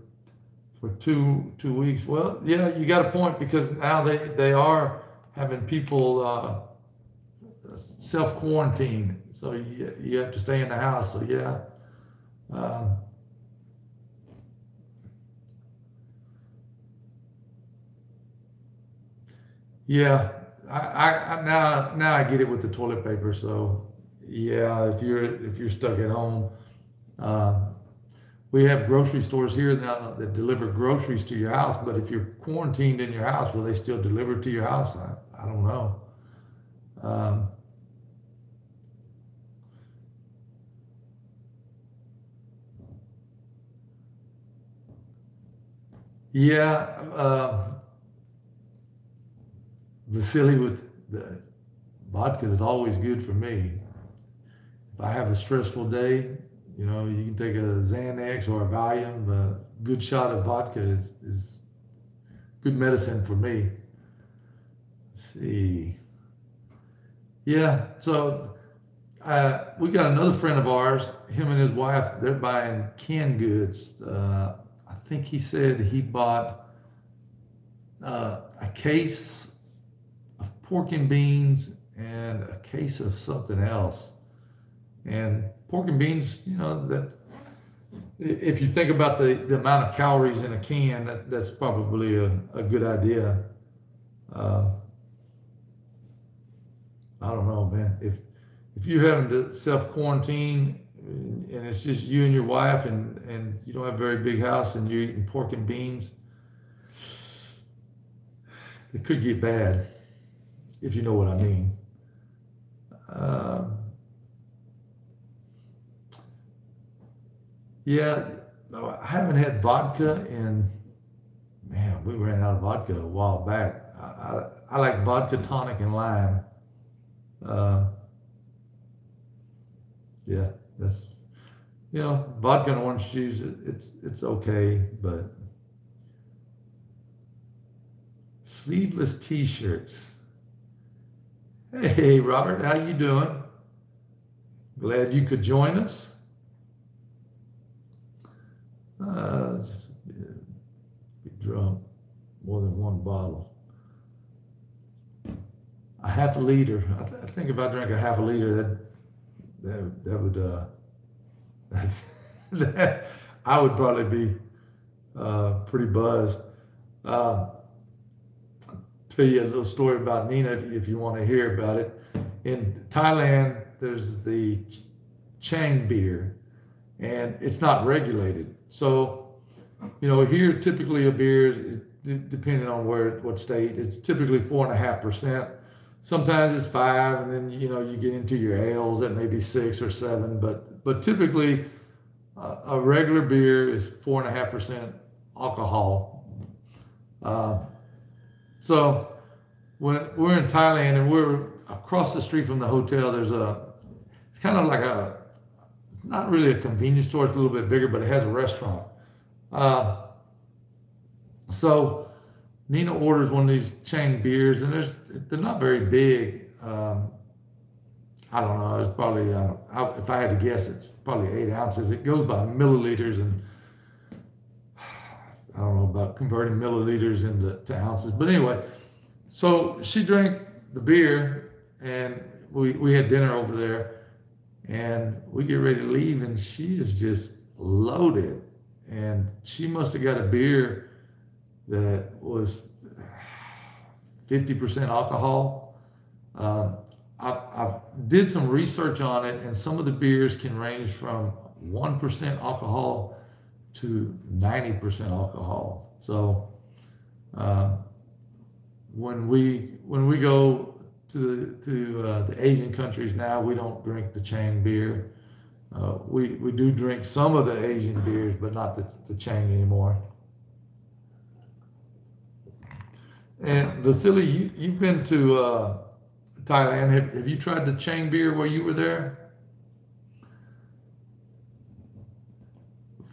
for two two weeks. Well, yeah, you got a point because now they they are having people uh, self quarantine, so you, you have to stay in the house. So yeah. Um, yeah, I, I, now now I get it with the toilet paper. So yeah, if you're if you're stuck at home, uh, we have grocery stores here now that deliver groceries to your house, but if you're quarantined in your house, will they still deliver to your house? I, I don't know. Um, yeah, uh, Vasily with the vodka is always good for me. If I have a stressful day, You know, you can take a Xanax or a Valium. A good shot of vodka is, is good medicine for me. Let's see. Yeah, so uh, we got another friend of ours. Him and his wife, they're buying canned goods. Uh, I think he said he bought uh, a case pork and beans and a case of something else. And pork and beans, you know, that if you think about the, the amount of calories in a can, that, that's probably a, a good idea. Uh, I don't know, man. If if you're having to self quarantine and it's just you and your wife and and you don't have a very big house and you're eating pork and beans, it could get bad, if you know what I mean. Um, yeah, I haven't had vodka in, man, we ran out of vodka a while back. I, I, I like vodka tonic and lime. Uh, yeah, that's, you know, vodka and orange juice, it's, it's okay, but sleeveless t-shirts. Hey, Robert, how you doing? Glad you could join us. Uh, just be, be drunk more than one bottle. A half a liter. I, th- I, think if I drank a half a liter, that that that would uh, [laughs] that, I would probably be uh, pretty buzzed. Um, tell you a little story about Nina if, you want to hear about it. In Thailand, there's the Chang beer, and it's not regulated. So, you know, here typically a beer, depending on where what state, it's typically four and a half percent. Sometimes it's five, and then you know you get into your ales that may be six or seven. But but typically, uh, a regular beer is four and a half percent alcohol. Uh, so when we're in Thailand and we're across the street from the hotel, there's a it's kind of like a not really a convenience store. It's a little bit bigger, but it has a restaurant. Uh, so Nina orders one of these Chang beers, and there's they're not very big. Um, I don't know. It's probably I, if I had to guess, it's probably eight ounces. It goes by milliliters, and I don't know about converting milliliters into to ounces. But anyway, so she drank the beer, and we we had dinner over there, and we get ready to leave, and she is just loaded, and she must have got a beer that was 50% alcohol. Um, I, I did some research on it, and some of the beers can range from 1% alcohol to 90% alcohol. So uh, when we when we go to the, to uh, the Asian countries now, we don't drink the Chang beer. Uh, we we do drink some of the Asian beers, but not the, the Chang anymore. And Vasily, you, you've been to uh, Thailand. Have, have you tried the Chang beer while you were there?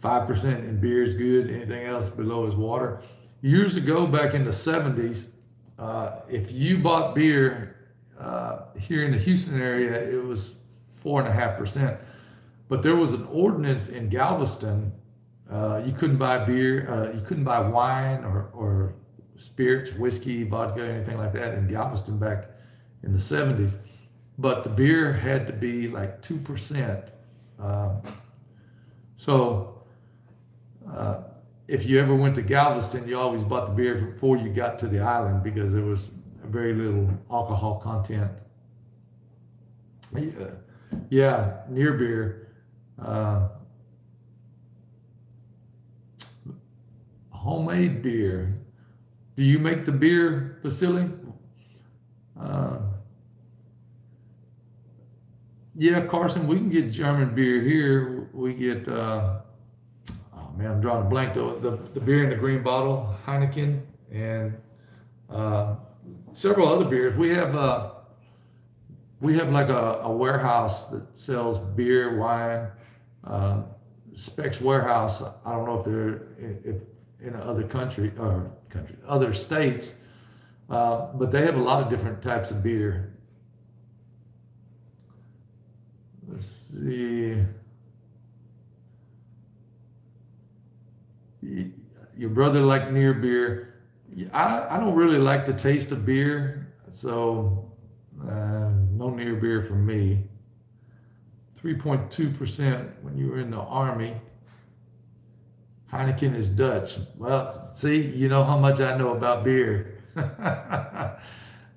5% in beer is good. Anything else below is water. Years ago, back in the 70s, uh, if you bought beer uh, here in the Houston area, it was 4.5%. But there was an ordinance in Galveston. Uh, you couldn't buy beer, uh, you couldn't buy wine or, or spirits, whiskey, vodka, anything like that in Galveston back in the 70s. But the beer had to be like 2%. Um, so uh, if you ever went to Galveston, you always bought the beer before you got to the island because there was very little alcohol content. Yeah, yeah near beer. Uh, homemade beer. Do you make the beer, Vasily? Uh, yeah, Carson, we can get German beer here. We get, uh, man, I'm drawing a blank though. The, the beer in the green bottle, Heineken, and uh, several other beers. We have uh, we have like a, a warehouse that sells beer, wine, Uh, Spec's Warehouse, I don't know if they're if in other country or country other states, uh, but they have a lot of different types of beer. Let's see. Your brother liked near beer. I, I don't really like the taste of beer, so uh, no near beer for me. 3.2% when you were in the Army. Heineken is Dutch. Well, see, you know how much I know about beer. [laughs]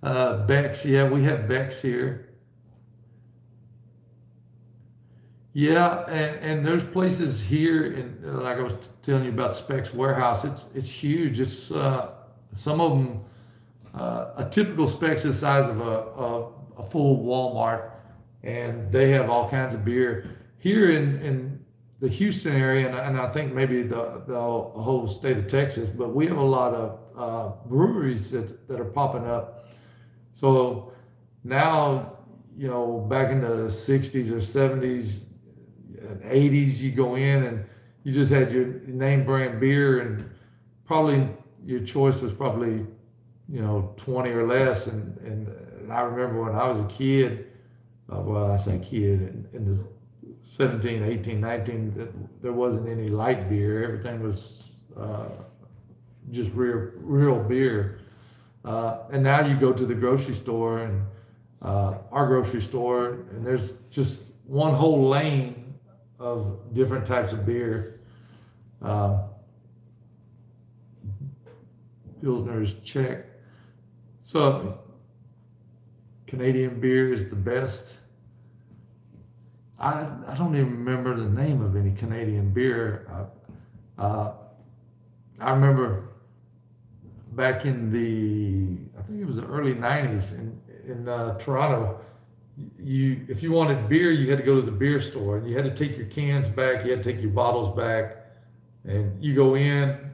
uh, Beck's, yeah, we have Beck's here. Yeah, and, and there's places here, in, like I was telling you about Spec's Warehouse. It's it's huge. It's uh, some of them. Uh, a typical Spec's is the size of a, a, a full Walmart, and they have all kinds of beer. Here in in the Houston area, and, and I think maybe the, the whole state of Texas, but we have a lot of uh, breweries that, that are popping up. So now, you know, back in the 60s or 70s and 80s, you go in and you just had your name brand beer, and probably your choice was probably, you know, 20 or less. And, and, and I remember when I was a kid, uh, well, I say kid, in, in the 17, 18, 19, there wasn't any light beer. Everything was uh, just real, real beer. Uh, and now you go to the grocery store and uh, our grocery store, and there's just one whole lane of different types of beer. Um, Pilsner is Czech. So Canadian beer is the best. I, I don't even remember the name of any Canadian beer. Uh, uh, I remember back in the, I think it was the early 90s in, in uh, Toronto, you if you wanted beer, you had to go to the beer store and you had to take your cans back, you had to take your bottles back, and you go in,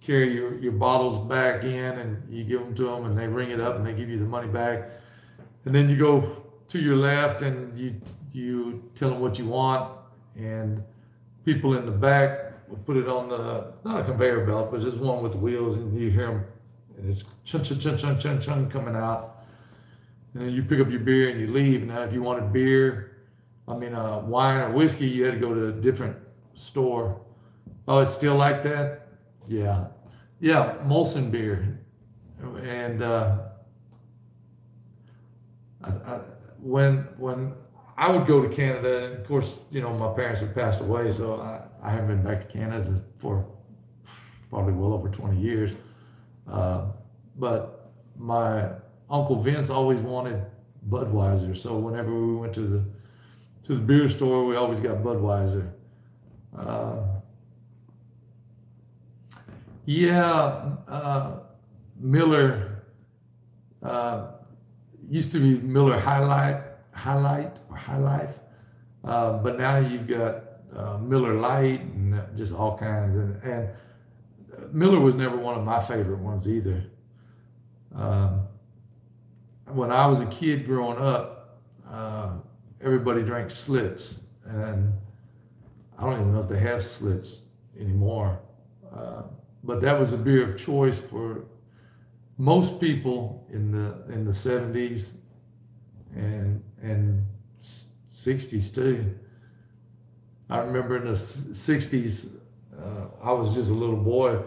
carry your, your bottles back in, and you give them to them, and they ring it up and they give you the money back. And then you go to your left and you you tell them what you want, and people in the back will put it on the not a conveyor belt, but just one with the wheels, and you hear them, and it's chun chun chun chun chun chun coming out. And then you pick up your beer and you leave. Now, if you wanted beer, I mean, uh, wine or whiskey, you had to go to a different store. Oh, it's still like that? Yeah. Yeah, Molson beer. And uh, I, I, when when I would go to Canada, and of course, you know, my parents have passed away, so I, I haven't been back to Canada for probably well over 20 years. Uh, but my uncle Vince always wanted Budweiser, so whenever we went to the to the beer store, we always got Budweiser. Uh, yeah, uh, Miller uh, used to be Miller High Life, Highlight or High Life, uh, but now you've got uh, Miller Lite and just all kinds. And, and, Miller was never one of my favorite ones either. Um, when I was a kid growing up, uh, everybody drank Schlitz, and I don't even know if they have Schlitz anymore. Uh, but that was a beer of choice for most people in the in the 70s and and 60s too. I remember in the 60s, uh, I was just a little boy.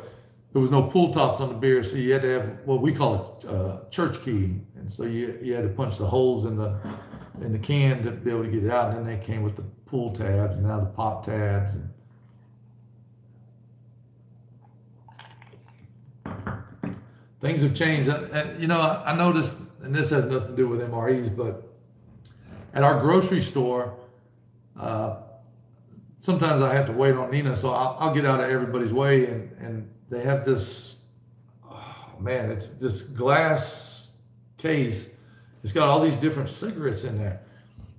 There was no pull tops on the beer, so you had to have what we call a uh, church key, and so you you had to punch the holes in the in the can to be able to get it out. And then they came with the pull tabs, and now the pop tabs. And, things have changed. And, you know, I noticed, and this has nothing to do with MREs, but at our grocery store, uh, sometimes I have to wait on Nina, so I'll, I'll, get out of everybody's way, and, and they have this, oh, man, it's this glass case. It's got all these different cigarettes in there.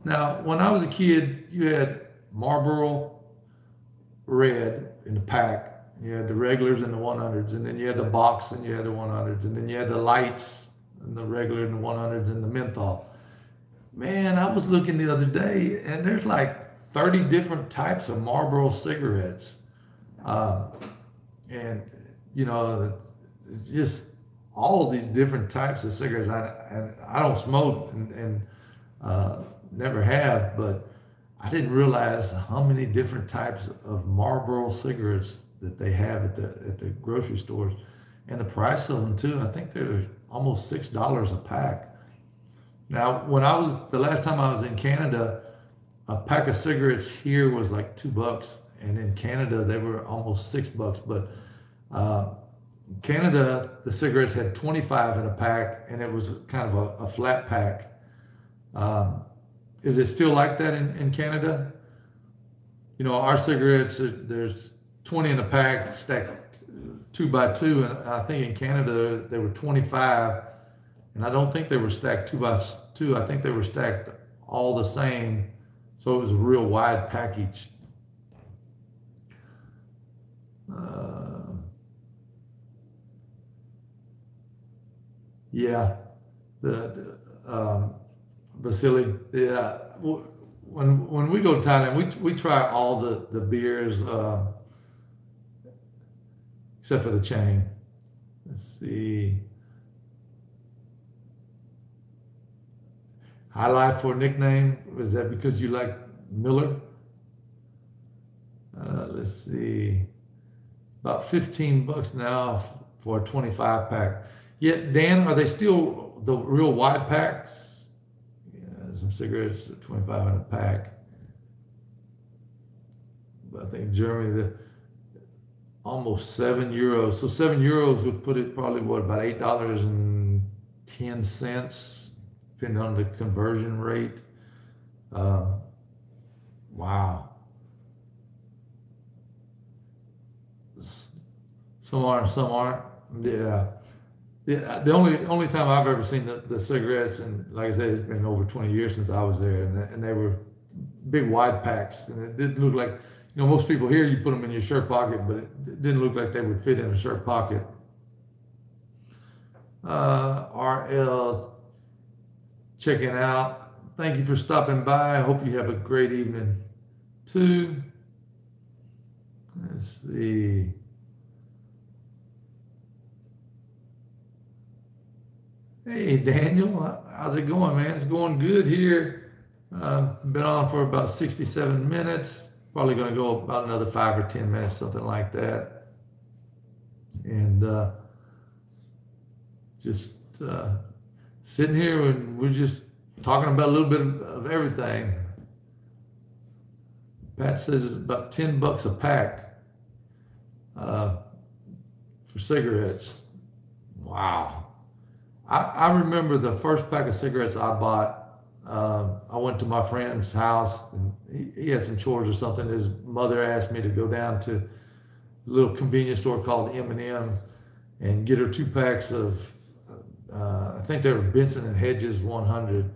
Now, when I was a kid, you had Marlboro Red in the pack, you had the regulars and the 100s, and then you had the box and you had the 100s, and then you had the lights and the regular and the 100s and the menthol. Man, I was looking the other day and there's like 30 different types of Marlboro cigarettes. Uh, and, you know, just all of these different types of cigarettes. I, I, I don't smoke and, and uh, never have, but I didn't realize how many different types of Marlboro cigarettes that they have at the at the grocery stores, and the price of them too. I think they're almost six dollars a pack. Now, when I was the last time I was in Canada, a pack of cigarettes here was like two bucks, and in Canada they were almost six bucks. But uh, Canada, the cigarettes had 25 in a pack, and it was kind of a, a flat pack. Um, is it still like that in, in Canada? You know, our cigarettes, there's 20 in a pack stacked two by two. And I think in Canada, they were 25. And I don't think they were stacked two by two. I think they were stacked all the same. So it was a real wide package. Yeah. The, um, Vasily, yeah. When when we go to Thailand, we we try all the the beers uh, except for the Chang. Let's see. High Life for nickname. Was that because you like Miller? Uh, let's see. About 15 bucks now for a 25 pack. Yet, Dan, are they still the real wide packs? some cigarettes, 25 in a pack. But I think Germany, the almost seven euros. So seven euros would put it probably what about eight dollars and ten cents, depending on the conversion rate. Um, wow. Some are, some aren't. Yeah. Yeah, the only only time I've ever seen the, the cigarettes, and like I said, it's been over 20 years since I was there, and, and they were big wide packs, and it didn't look like, you know, most people here you put them in your shirt pocket, but it didn't look like they would fit in a shirt pocket. Uh, RL checking out. Thank you for stopping by. I hope you have a great evening too. Let's see. Hey, Daniel, how's it going, man? It's going good here. Uh, been on for about 67 minutes. Probably going to go about another five or 10 minutes, something like that. And uh, just uh, sitting here and we're just talking about a little bit of, everything. Pat says it's about 10 bucks a pack uh, for cigarettes. Wow. I, I remember the first pack of cigarettes I bought. Um, I went to my friend's house and he, he, had some chores or something. His mother asked me to go down to a little convenience store called M&M and get her two packs of, uh, I think they were Benson and Hedges 100.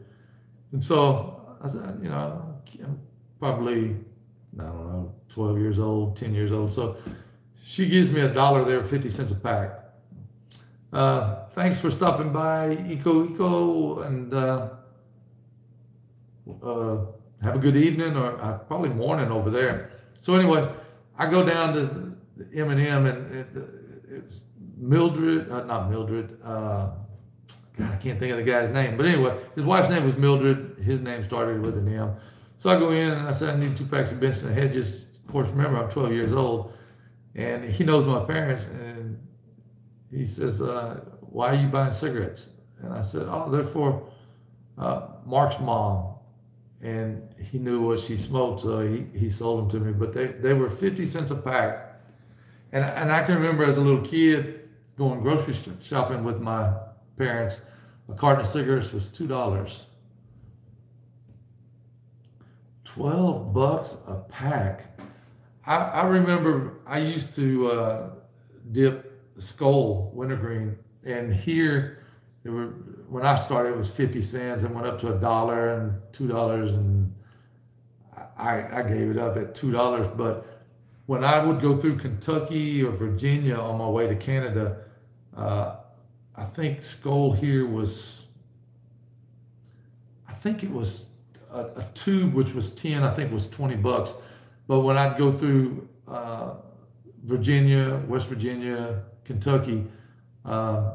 And so I said, you know, I'm probably, I don't know, 12 years old, 10 years old. So she gives me a dollar there, 50 cents a pack. Uh, thanks for stopping by, Eco Eco, and uh, uh, have a good evening or uh, probably morning over there. So anyway, I go down to M and and it's Mildred, uh, not Mildred. Uh, God, I can't think of the guy's name, but anyway, his wife's name was Mildred. His name started with an M. So I go in and I said, I need two packs of Benson Hedges. Of course, remember I'm 12 years old, and he knows my parents, and he says, uh, why are you buying cigarettes? And I said, oh, they're for uh, Mark's mom. And he knew what she smoked, so he, he sold them to me. But they, they were 50 cents a pack. And, and I can remember as a little kid going grocery shopping with my parents, a carton of cigarettes was $2. 12 bucks a pack. I, I remember I used to uh, dip Skoal wintergreen. And here, were, when I started, it was 50 cents and went up to a dollar and $2. And I, I gave it up at $2. But when I would go through Kentucky or Virginia on my way to Canada, uh, I think Skoal here was, I think it was a, a, tube which was 10, I think was 20 bucks. But when I'd go through uh, Virginia, West Virginia, Kentucky, uh,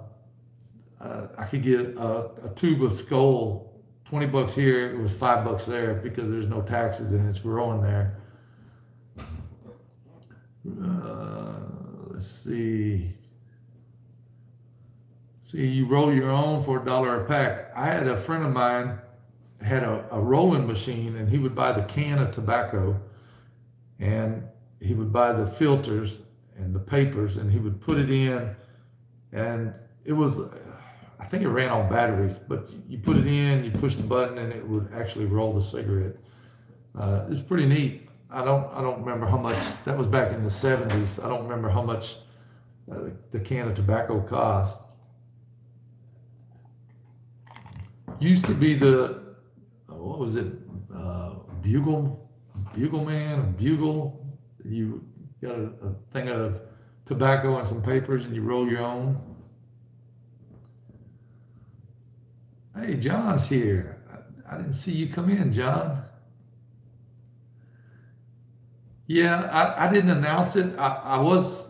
uh, I could get a, a, tube of Skoal, 20 bucks here, it was five bucks there because there's no taxes and it's growing there. Uh, let's see. See, you roll your own for a dollar a pack. I had a friend of mine had a, a rolling machine and he would buy the can of tobacco and he would buy the filters and the papers and he would put it in and it was I think it ran on batteries, but you put it in, you push the button, and it would actually roll the cigarette. Uh, it's pretty neat. I don't I don't remember how much that was back in the '70s. I don't remember how much uh, the can of tobacco cost. Used to be the what was it? Uh, bugle, bugle man, bugle. You got a, a thing of tobacco and some papers, and you roll your own. Hey, John's here. I, I didn't see you come in, John. Yeah, I, I didn't announce it. I, I was,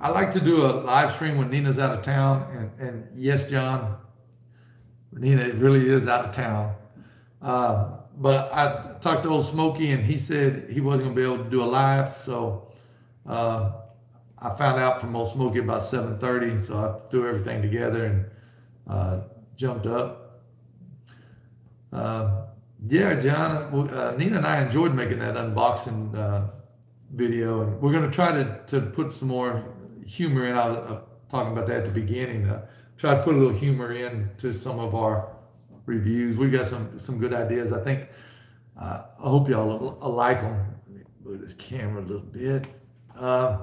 I like to do a live stream when Nina's out of town. And, and yes, John, Nina really is out of town. Uh, but I talked to old Smokey and he said he wasn't going to be able to do a live. So uh, I found out from old Smokey about 7.30. So I threw everything together and uh, jumped up. Uh, yeah, John, uh, Nina and I enjoyed making that unboxing uh, video, and we're going to try to, to put some more humor in. I was uh, talking about that at the beginning. Try to put a little humor in to some of our reviews. We've got some some good ideas. I think. I hope y'all like them. Move this camera a little bit. Uh,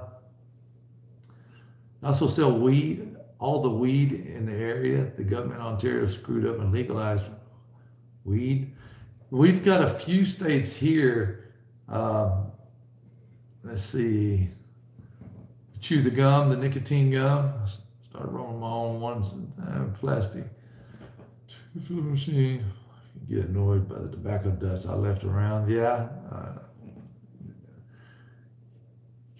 also sell weed. All the weed in the area, the government of Ontario screwed up and legalized weed. We've got a few states here. Um, let's see. Chew the gum, the nicotine gum. I started rolling my own ones, uh, plastic. Two machine. Get annoyed by the tobacco dust I left around. Yeah. Uh,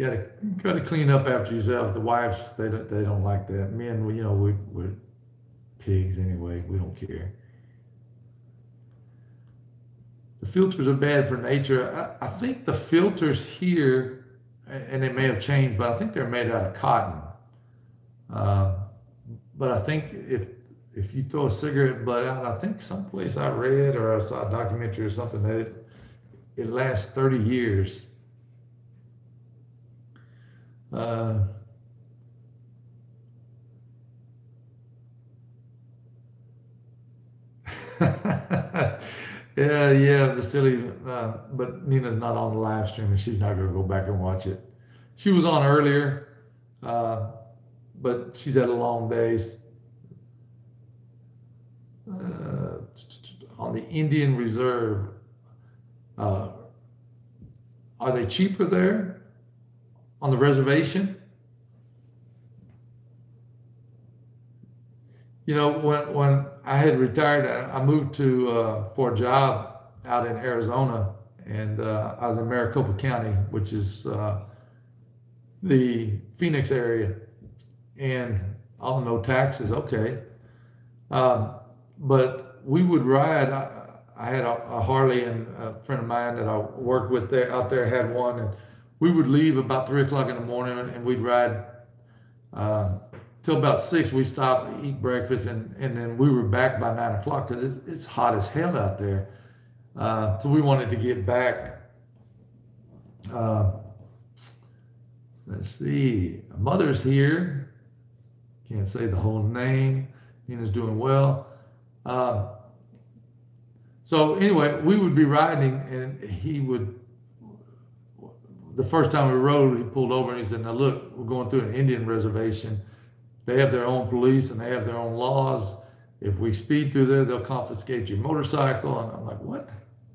gotta gotta clean up after yourself. The wives they don't they don't like that. Men, you know, we, we're pigs anyway. We don't care the filters are bad for nature. I, I, think the filters here, and they may have changed, but I think they're made out of cotton. Uh, but I think if if you throw a cigarette butt out, I think someplace I read or I saw a documentary or something that it, it lasts 30 years. Uh, [laughs] Yeah, yeah, Vasily. Uh, but Nina's not on the live stream, and she's not going to go back and watch it. She was on earlier, uh, but she's had a long day. Uh, on the Indian Reserve, uh, are they cheaper there on the reservation? You know, when when I had retired. I moved to uh, for a job out in Arizona, and uh, I was in Maricopa County, which is uh, the Phoenix area, and all no taxes. Okay, um, but we would ride. I, I had a, a, Harley, and a friend of mine that I worked with there out there had one, and we would leave about three o'clock in the morning, and we'd ride. Uh, till about six, we stopped to eat breakfast, and, and then we were back by nine o'clock because it's, it's hot as hell out there. Uh, so we wanted to get back. Uh, let's see, mother's here. Can't say the whole name. Nina's doing well. Uh, so anyway, we would be riding, and he would. The first time we rode, he pulled over and he said, "Now look, we're going through an Indian reservation." They have their own police and they have their own laws. If we speed through there, they'll confiscate your motorcycle. And I'm like, what?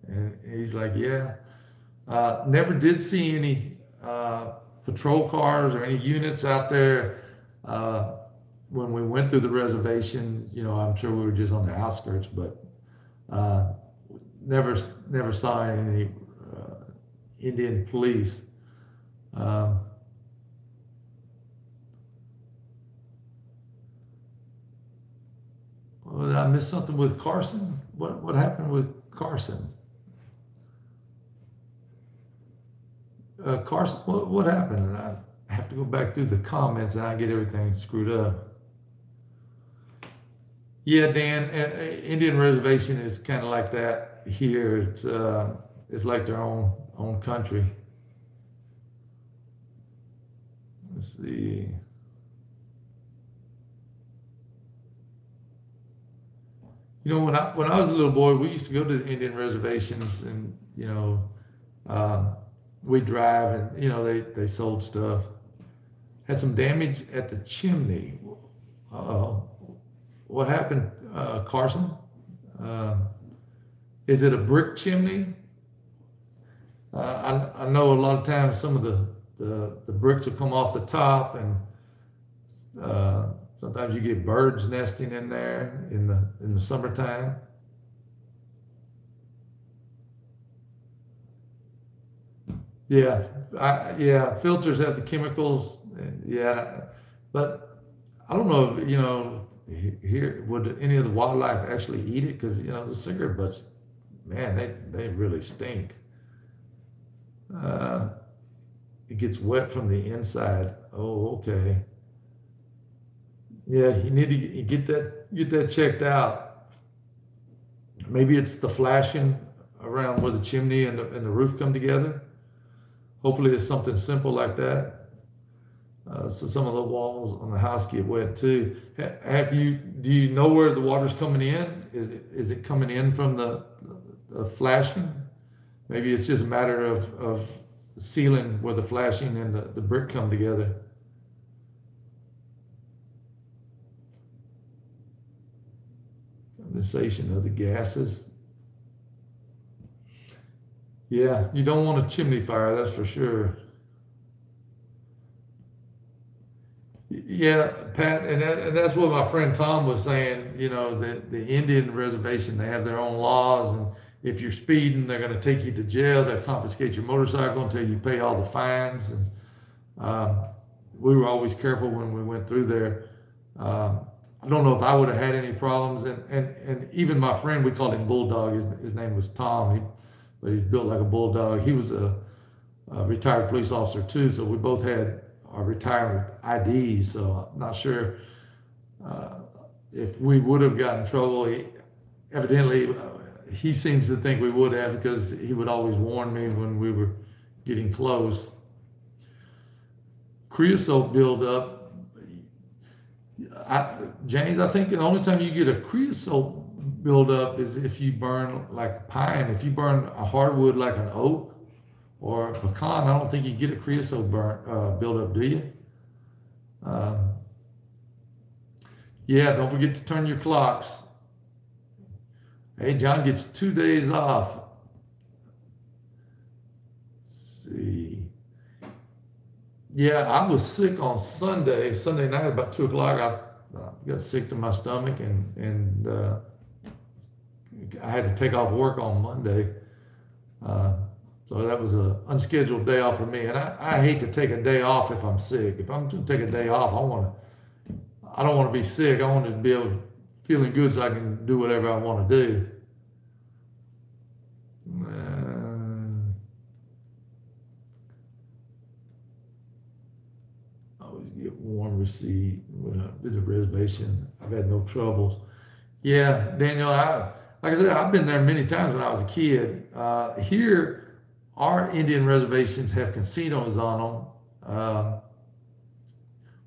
And he's like, yeah. Uh, never did see any uh, patrol cars or any units out there uh, when we went through the reservation. You know, I'm sure we were just on the outskirts, but uh, never never saw any Indian police. Um, well, did I miss something with Carson? What what happened with Carson? Uh, Carson, what, what happened? And I have to go back through the comments and I get everything screwed up. Yeah, Dan, uh, uh, Indian reservation is kind of like that here. It's uh, it's like their own own country. Let's see. You know, when I when I was a little boy, we used to go to the Indian reservations, and you know, um, we drive, and you know, they they sold stuff. Had some damage at the chimney. Uh what happened, uh, Carson? Uh, is it a brick chimney? Uh, I, I know a lot of times some of the, the, the bricks will come off the top and uh, sometimes you get birds nesting in there in the, in the summertime. Yeah, I, yeah, filters have the chemicals. Yeah, but I don't know if, you know, here would any of the wildlife actually eat it because you know the cigarette butts man they they really stink uh, it gets wet from the inside oh okay yeah you need to get that get that checked out maybe it's the flashing around where the chimney and the, and the roof come together hopefully it's something simple like that uh, so some of the walls on the house get wet too. Have you? Do you know where the water's coming in? Is it, is it coming in from the, the flashing? Maybe it's just a matter of, of sealing where the flashing and the, the brick come together. Condensation of the gases. Yeah, you don't want a chimney fire, that's for sure. Yeah, Pat, and, that, and that's what my friend Tom was saying. You know, the the Indian reservation they have their own laws, and if you're speeding, they're going to take you to jail. They'll confiscate your motorcycle until you pay all the fines. And um, we were always careful when we went through there. Um, I don't know if I would have had any problems. And and and even my friend, we called him Bulldog. His, his name was Tom. He, but he's built like a bulldog. He was a, a retired police officer too. So we both had our retirement IDs. So I'm not sure uh, if we would have gotten trouble. He, evidently, uh, he seems to think we would have because he would always warn me when we were getting close. Creosote buildup. I, James, I think the only time you get a creosote buildup is if you burn like pine. If you burn a hardwood like an oak, or pecan, I don't think you get a creosote burn, uh, buildup, do you? Um, yeah, don't forget to turn your clocks. Hey, John gets two days off. Let's see. Yeah, I was sick on Sunday. Sunday night, about two o'clock, I got sick to my stomach, and and uh, I had to take off work on Monday. Uh, so that was an unscheduled day off for me. And I, I hate to take a day off if I'm sick. If I'm going to take a day off, I want to, I don't want to be sick. I want to be able to feeling good so I can do whatever I want to do. Uh, always get warm receipt with a bit of reservation. I've had no troubles. Yeah, Daniel, I, like I said, I've been there many times when I was a kid. Uh, here, our Indian reservations have casinos on them. Uh,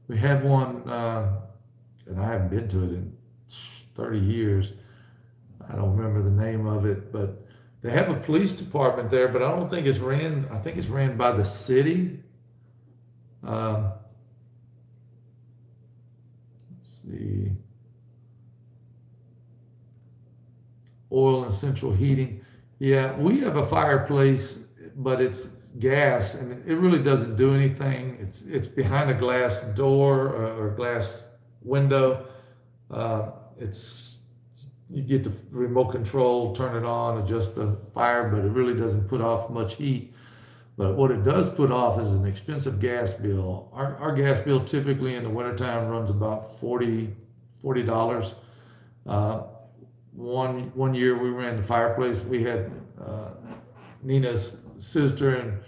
we have one, uh, and I haven't been to it in 30 years. I don't remember the name of it, but they have a police department there, but I don't think it's ran, I think it's ran by the city. Um, let's see. Oil and central heating. Yeah, we have a fireplace but it's gas and it really doesn't do anything. It's it's behind a glass door or, or glass window. Uh, it's you get the remote control, turn it on, adjust the fire, but it really doesn't put off much heat. But what it does put off is an expensive gas bill. Our, our gas bill typically in the wintertime runs about 40 $40. Uh, one, one year we ran the fireplace. We had uh, Nina's sister and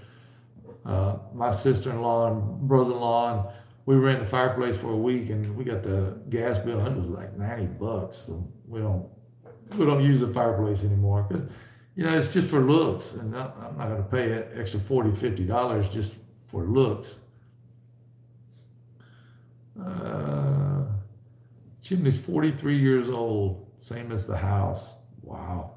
uh, my sister-in-law and brother-in-law, we ran the fireplace for a week, and we got the gas bill. It was like ninety bucks. So we don't we don't use the fireplace anymore because you know it's just for looks, and I'm not going to pay an extra 40 50 dollars just for looks. Uh, chimney's 43 years old, same as the house. Wow.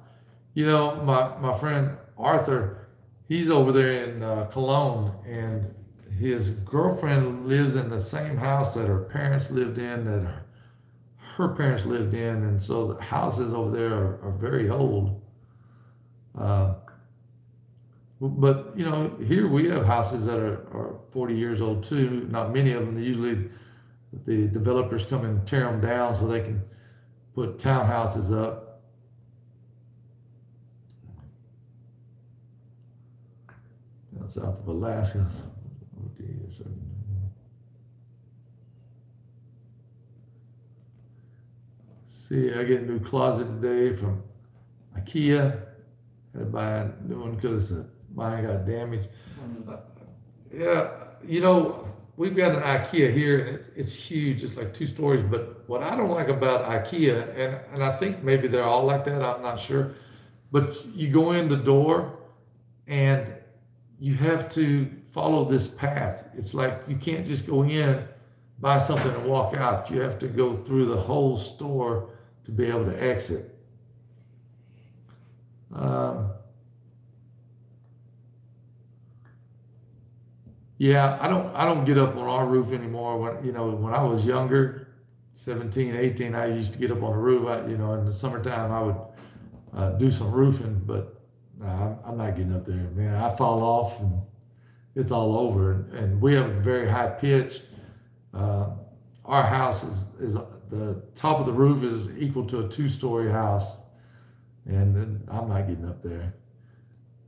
You know, my my friend Arthur, he's over there in uh, Cologne, and his girlfriend lives in the same house that her parents lived in, that her, her parents lived in, and so the houses over there are, are very old. Uh, but you know, here we have houses that are, are 40 years old too. Not many of them. Usually, the developers come and tear them down so they can put townhouses up. South of Alaska. See, I get a new closet today from IKEA. Had to buy a new one because mine got damaged. Uh, yeah, you know, we've got an IKEA here and it's, it's huge. It's like two stories. But what I don't like about IKEA, and, and I think maybe they're all like that, I'm not sure. But you go in the door and you have to follow this path. It's like you can't just go in, buy something and walk out. You have to go through the whole store to be able to exit. Um, yeah, I don't I don't get up on our roof anymore. When you know when I was younger, 17, 18, I used to get up on the roof. I, you know, in the summertime I would uh, do some roofing, but I'm, I'm not getting up there, man. I fall off and it's all over. And, and we have a very high pitch. Uh, our house is, is the top of the roof is equal to a two-story house, and I'm not getting up there.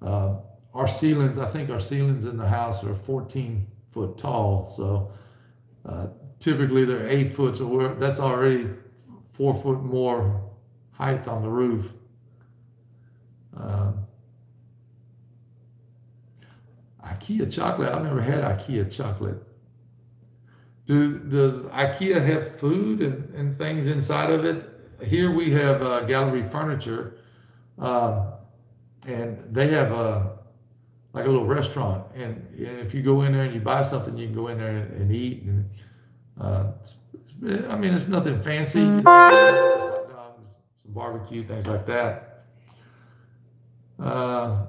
Uh, our ceilings, I think our ceilings in the house are 14 foot tall, so uh, typically they're eight foot, so that's already four foot more height on the roof. Uh, IKEA chocolate, I've never had IKEA chocolate. Do does IKEA have food and, and things inside of it? Here we have uh, gallery furniture, uh, and they have a like a little restaurant. And, and, if you go in there and you buy something, you can go in there and, and eat. And uh, I mean, it's nothing fancy. Mm-hmm. Some barbecue, things like that. Uh,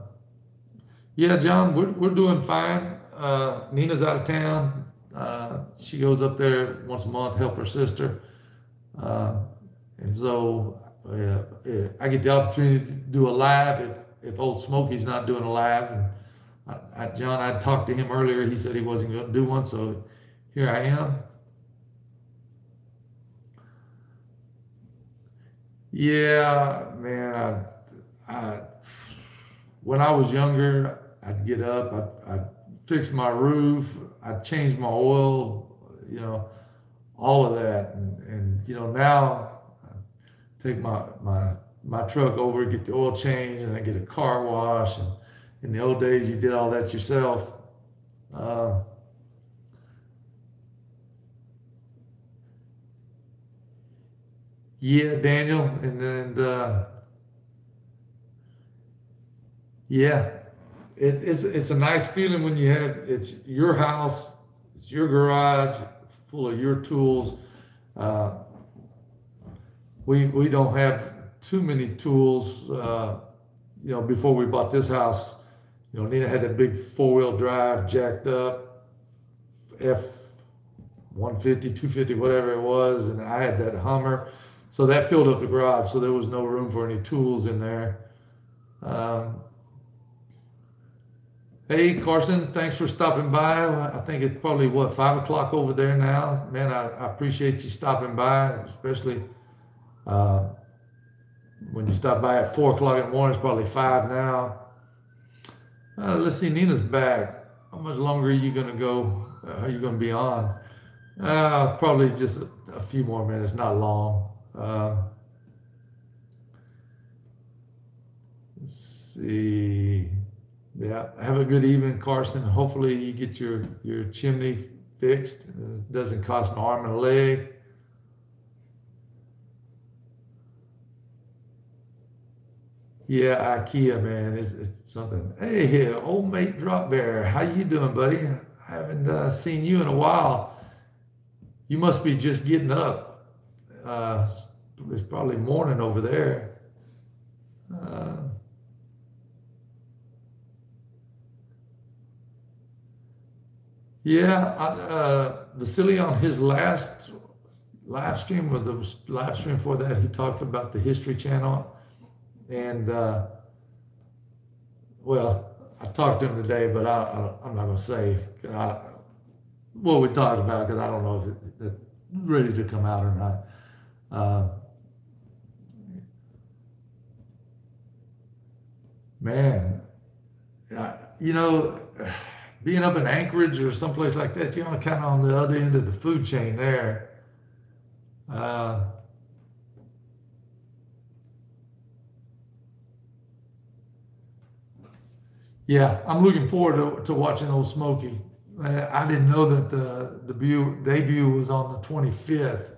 yeah, John, we're, we're doing fine. Uh, Nina's out of town. Uh, she goes up there once a month, help her sister. Uh, and so uh, I get the opportunity to do a live if, if old Smokey's not doing a live. And I, I, John, I talked to him earlier. He said he wasn't going to do one. So here I am. Yeah, man. I, I, when I was younger, I'd get up, I'd, I'd fix my roof, I'd change my oil, you know, all of that. And, and you know, now I take my, my, my truck over, get the oil changed, and I get a car wash. And in the old days, you did all that yourself. Uh, yeah, Daniel, and then uh, yeah, it, it's it's a nice feeling when you have it's your house, it's your garage, full of your tools. Uh, we we don't have too many tools. Uh, you know, before we bought this house, you know, Nina had a big four wheel drive, jacked up, F 150, 250, whatever it was, and I had that Hummer. So that filled up the garage, so there was no room for any tools in there. Um, Hey, Carson, thanks for stopping by. I think it's probably what five o'clock over there now. Man, I, I appreciate you stopping by, especially uh, when you stop by at four o'clock in the morning, it's probably five now. Uh, let's see, Nina's back. How much longer are you gonna go? Uh, are you gonna be on? Uh, probably just a, a few more minutes, not long. Um, let's see. Yeah, have a good evening, Carson. Hopefully you get your your chimney fixed. It doesn't cost an arm and a leg. Yeah, IKEA, man, it's, it's something. Hey, here, old mate Drop Bear, how you doing, buddy? I haven't uh, seen you in a while. You must be just getting up. Uh, it's probably morning over there. Uh, yeah, uh, Vasily on his last live stream, or the live stream for that, he talked about the History Channel and uh, well, I talked to him today, but I, I am not going to say I, what we talked about because I don't know if it, it's ready to come out or not. Uh, man, I, you know, being up in Anchorage or someplace like that, you're kind of on the other end of the food chain there. Uh, Yeah, I'm looking forward to, to watching Old Smoky. I didn't know that the debut debut was on the 25th.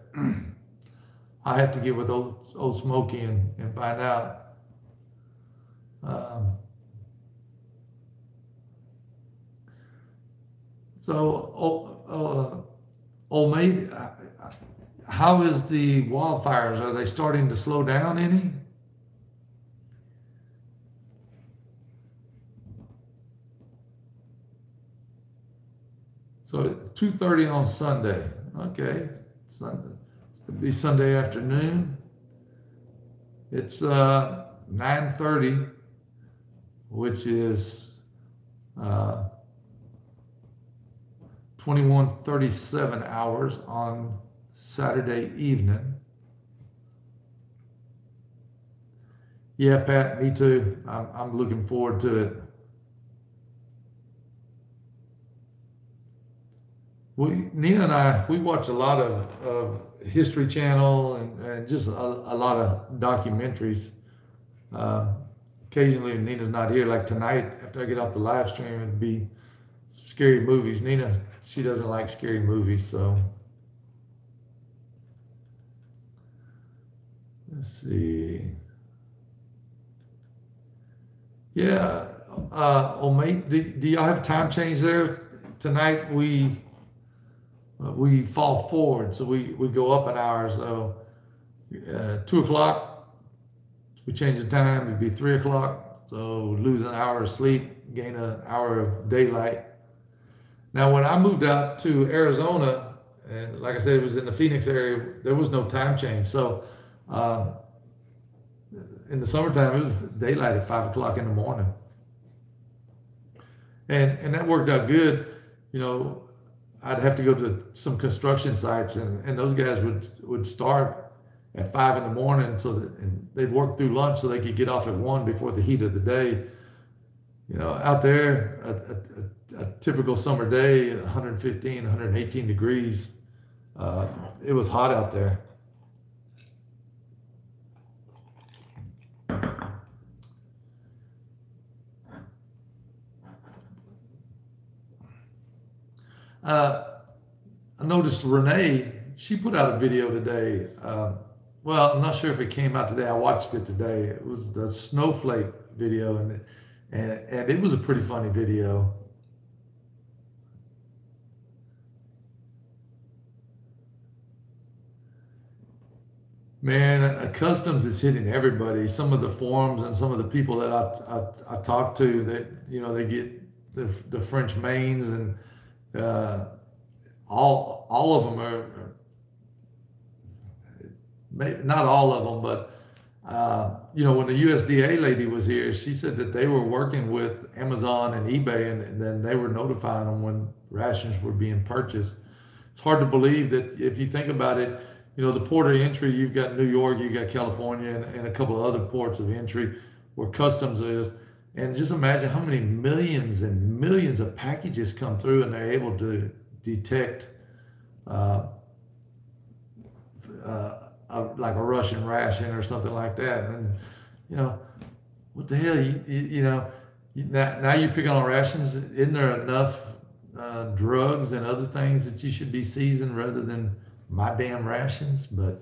I have to get with Old, Old Smoky and, and find out. Um, so, old, uh, old mate, how is the wildfires? Are they starting to slow down any? So 2.30 on Sunday. Okay, Sunday. It'll be Sunday afternoon. It's uh, 9.30, which is uh, 21.37 hours on Saturday evening. Yeah, Pat, me too. I'm, I'm looking forward to it. we Nina and I we watch a lot of, of History Channel and, and just a, a, lot of documentaries. Uh, occasionally, Nina's not here. Like tonight, after I get off the live stream, it'd be scary movies. Nina, she doesn't like scary movies, so let's see. Yeah, uh, oh mate, do, do y'all have time change there? Tonight we uh, we fall forward, so we, we go up an hour. So uh, two o'clock, we change the time, it'd be three o'clock. So lose an hour of sleep, gain an hour of daylight. Now, when I moved out to Arizona, and like I said, it was in the Phoenix area, there was no time change. So um, in the summertime, it was daylight at five o'clock in the morning. And, and that worked out good. You know, I'd have to go to some construction sites, and, and those guys would would start at five in the morning, so that and they'd work through lunch so they could get off at one before the heat of the day. You know, out there, a, a, a typical summer day, 115, 118 degrees. Uh, it was hot out there. Uh, I noticed Renee, she put out a video today. Uh, well, I'm not sure if it came out today. I watched it today. It was the snowflake video, and and, and it was a pretty funny video. Man, uh, customs is hitting everybody. Some of the forums and some of the people that I, I, I talk to that, you know, they get the, the French mains and uh, all all of them are, are not all of them, but uh, you know, when the USDA lady was here, she said that they were working with Amazon and eBay, and, and, then they were notifying them when rations were being purchased. It's hard to believe that if you think about it, you know, the port of entry, you've got New York, you've got California, and, and a couple of other ports of entry where customs is. And just imagine how many millions and millions of packages come through and they're able to detect uh, uh, a, like a Russian ration or something like that. And, you know, what the hell, you, you, you know, now, now you're picking on rations. Isn't there enough uh, drugs and other things that you should be seizing rather than my damn rations? But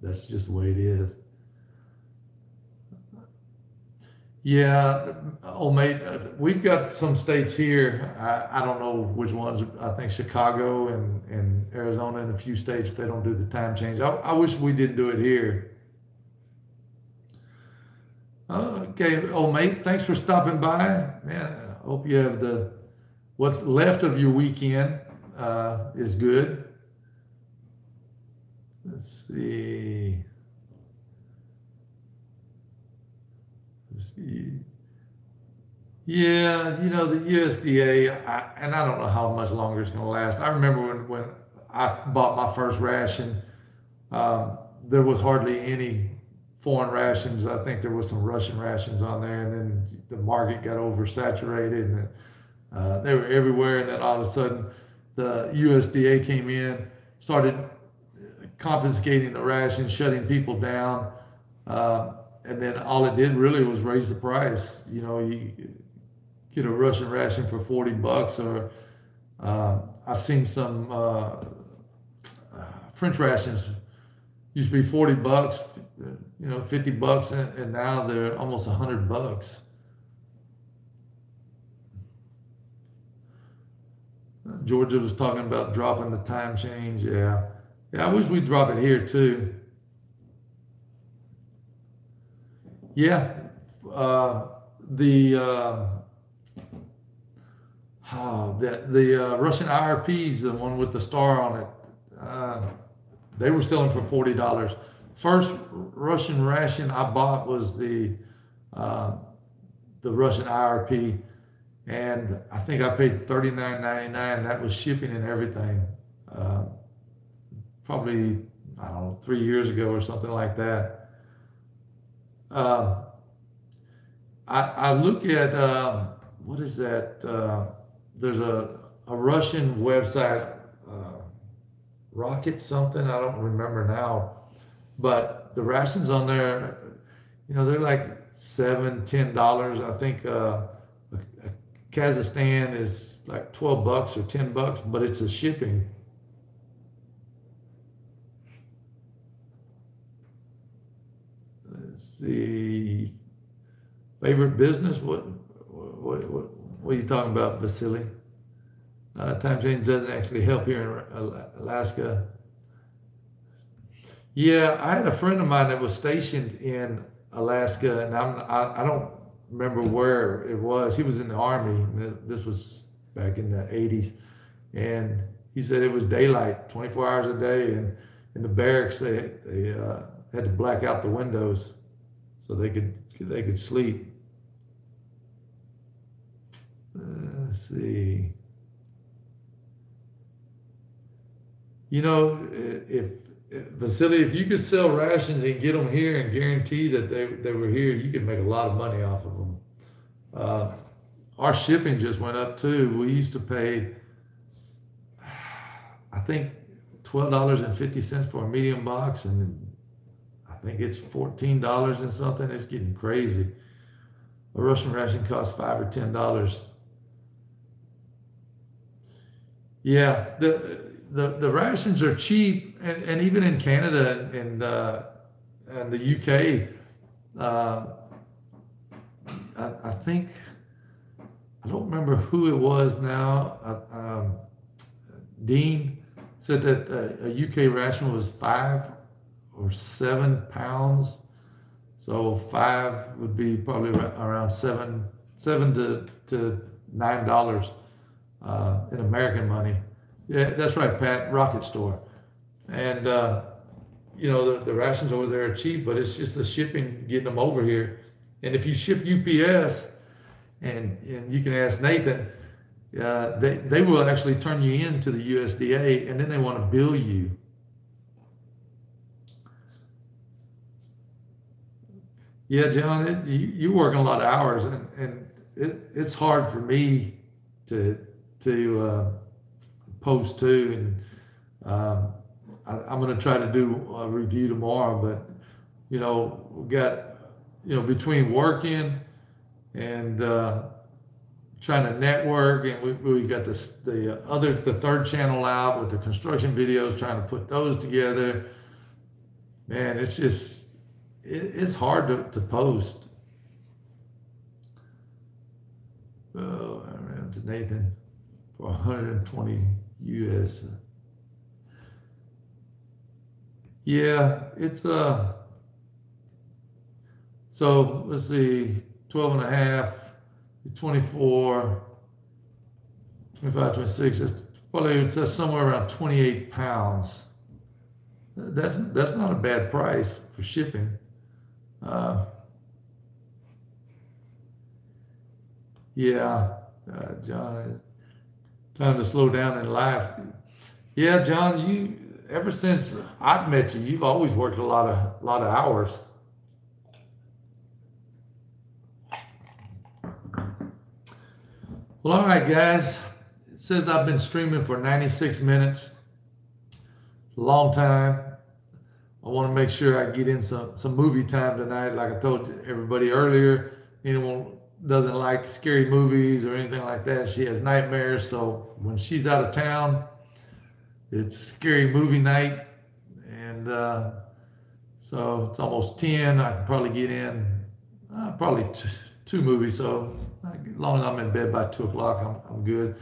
that's just the way it is. Yeah, oh mate, uh, we've got some states here. I, I don't know which ones. I think Chicago and, and Arizona and a few states they don't do the time change. I, I wish we didn't do it here. Okay, oh mate, thanks for stopping by. Man, I hope you have the what's left of your weekend uh, is good. Let's see. Yeah, you know, the USDA, I, and I don't know how much longer it's going to last. I remember when, when I bought my first ration, um, there was hardly any foreign rations. I think there was some Russian rations on there, and then the market got oversaturated, and uh, they were everywhere. And then all of a sudden, the USDA came in, started confiscating the rations, shutting people down. Uh, and then all it did really was raise the price. You know, you get a Russian ration for 40 bucks, or uh, I've seen some uh, French rations used to be 40 bucks, you know, 50 bucks, and, and now they're almost 100 bucks. Georgia was talking about dropping the time change. Yeah. Yeah, I wish we'd drop it here too. Yeah, uh, the uh, oh, the, the uh, Russian IRPs, the one with the star on it, uh, they were selling for forty dollars. First Russian ration I bought was the uh, the Russian IRP, and I think I paid thirty nine ninety nine. That was shipping and everything. Uh, probably I don't know three years ago or something like that. Uh, I, I, look at um, what is that? Uh, there's a, a Russian website, uh, Rocket something. I don't remember now, but the rations on there, you know, they're like seven, ten dollars. I think uh, Kazakhstan is like twelve bucks or ten bucks, but it's a shipping. The favorite business. What what what, what are you talking about, Vasily? Uh, time change doesn't actually help here in Alaska. Yeah, I had a friend of mine that was stationed in Alaska, and I'm, I, I don't remember where it was. He was in the army. This was back in the 80s, and he said it was daylight, 24 hours a day, and in the barracks they they uh, had to black out the windows so they could they could sleep. Uh, let's see. You know, if, if Vasily, if you could sell rations and get them here and guarantee that they, they were here, you could make a lot of money off of them. Uh, our shipping just went up too. We used to pay, I think, twelve dollars and fifty cents for a medium box, and think it's fourteen dollars and something. It's getting crazy. A Russian ration costs five or ten dollars. Yeah, the the the rations are cheap, and, and even in Canada and uh, and the UK, uh, I, I, think I don't remember who it was now. Uh, um, Dean said that a, a UK ration was five or seven pounds. So five would be probably around seven, seven to, to nine dollars uh, in American money. Yeah, that's right, Pat. Rocket store, and uh, you know the, the rations over there are cheap, but it's just the shipping getting them over here. And if you ship UPS, and and you can ask Nathan, uh, they they will actually turn you in to the USDA, and then they want to bill you Yeah, John, it, you, you work a lot of hours, and, and it, it's hard for me to to uh, post too. And um, I, am going to try to do a review tomorrow. But you know, we got you know between working and uh, trying to network, and we we got this the other the third channel out with the construction videos, trying to put those together. Man, it's just it, it's hard to, to post. Oh, I ran to Nathan for 120 US. Yeah, it's uh so let's see, 12 and a half, 24, 25, 26, it's probably it's somewhere around 28 pounds. That's that's not a bad price for shipping. Uh, yeah, uh, John, time to slow down and laugh. Yeah, John, you ever since I've met you, you've always worked a lot of lot of hours. Well, all right, guys. It says I've been streaming for 96 minutes. It's a long time. I want to make sure I get in some, some movie time tonight. Like I told everybody earlier, anyone doesn't like scary movies or anything like that. She has nightmares. So when she's out of town, it's scary movie night. And uh, so it's almost 10. I can probably get in uh, probably t- two movies. So as long as I'm in bed by two o'clock, I'm, I'm good.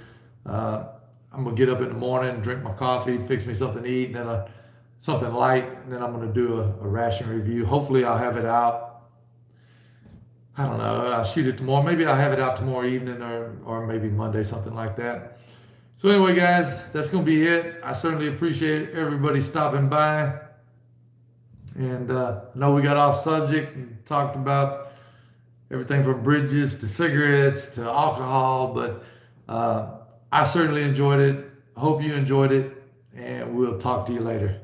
Uh, I'm going to get up in the morning, drink my coffee, fix me something to eat, and then I something light, and then I'm going to do a, a, ration review. Hopefully, I'll have it out. I don't know. I'll shoot it tomorrow. Maybe I'll have it out tomorrow evening or, or maybe Monday, something like that. So, anyway, guys, that's going to be it. I certainly appreciate everybody stopping by. And uh, I know we got off subject and talked about everything from bridges to cigarettes to alcohol, but uh, I certainly enjoyed it. Hope you enjoyed it and we'll talk to you later.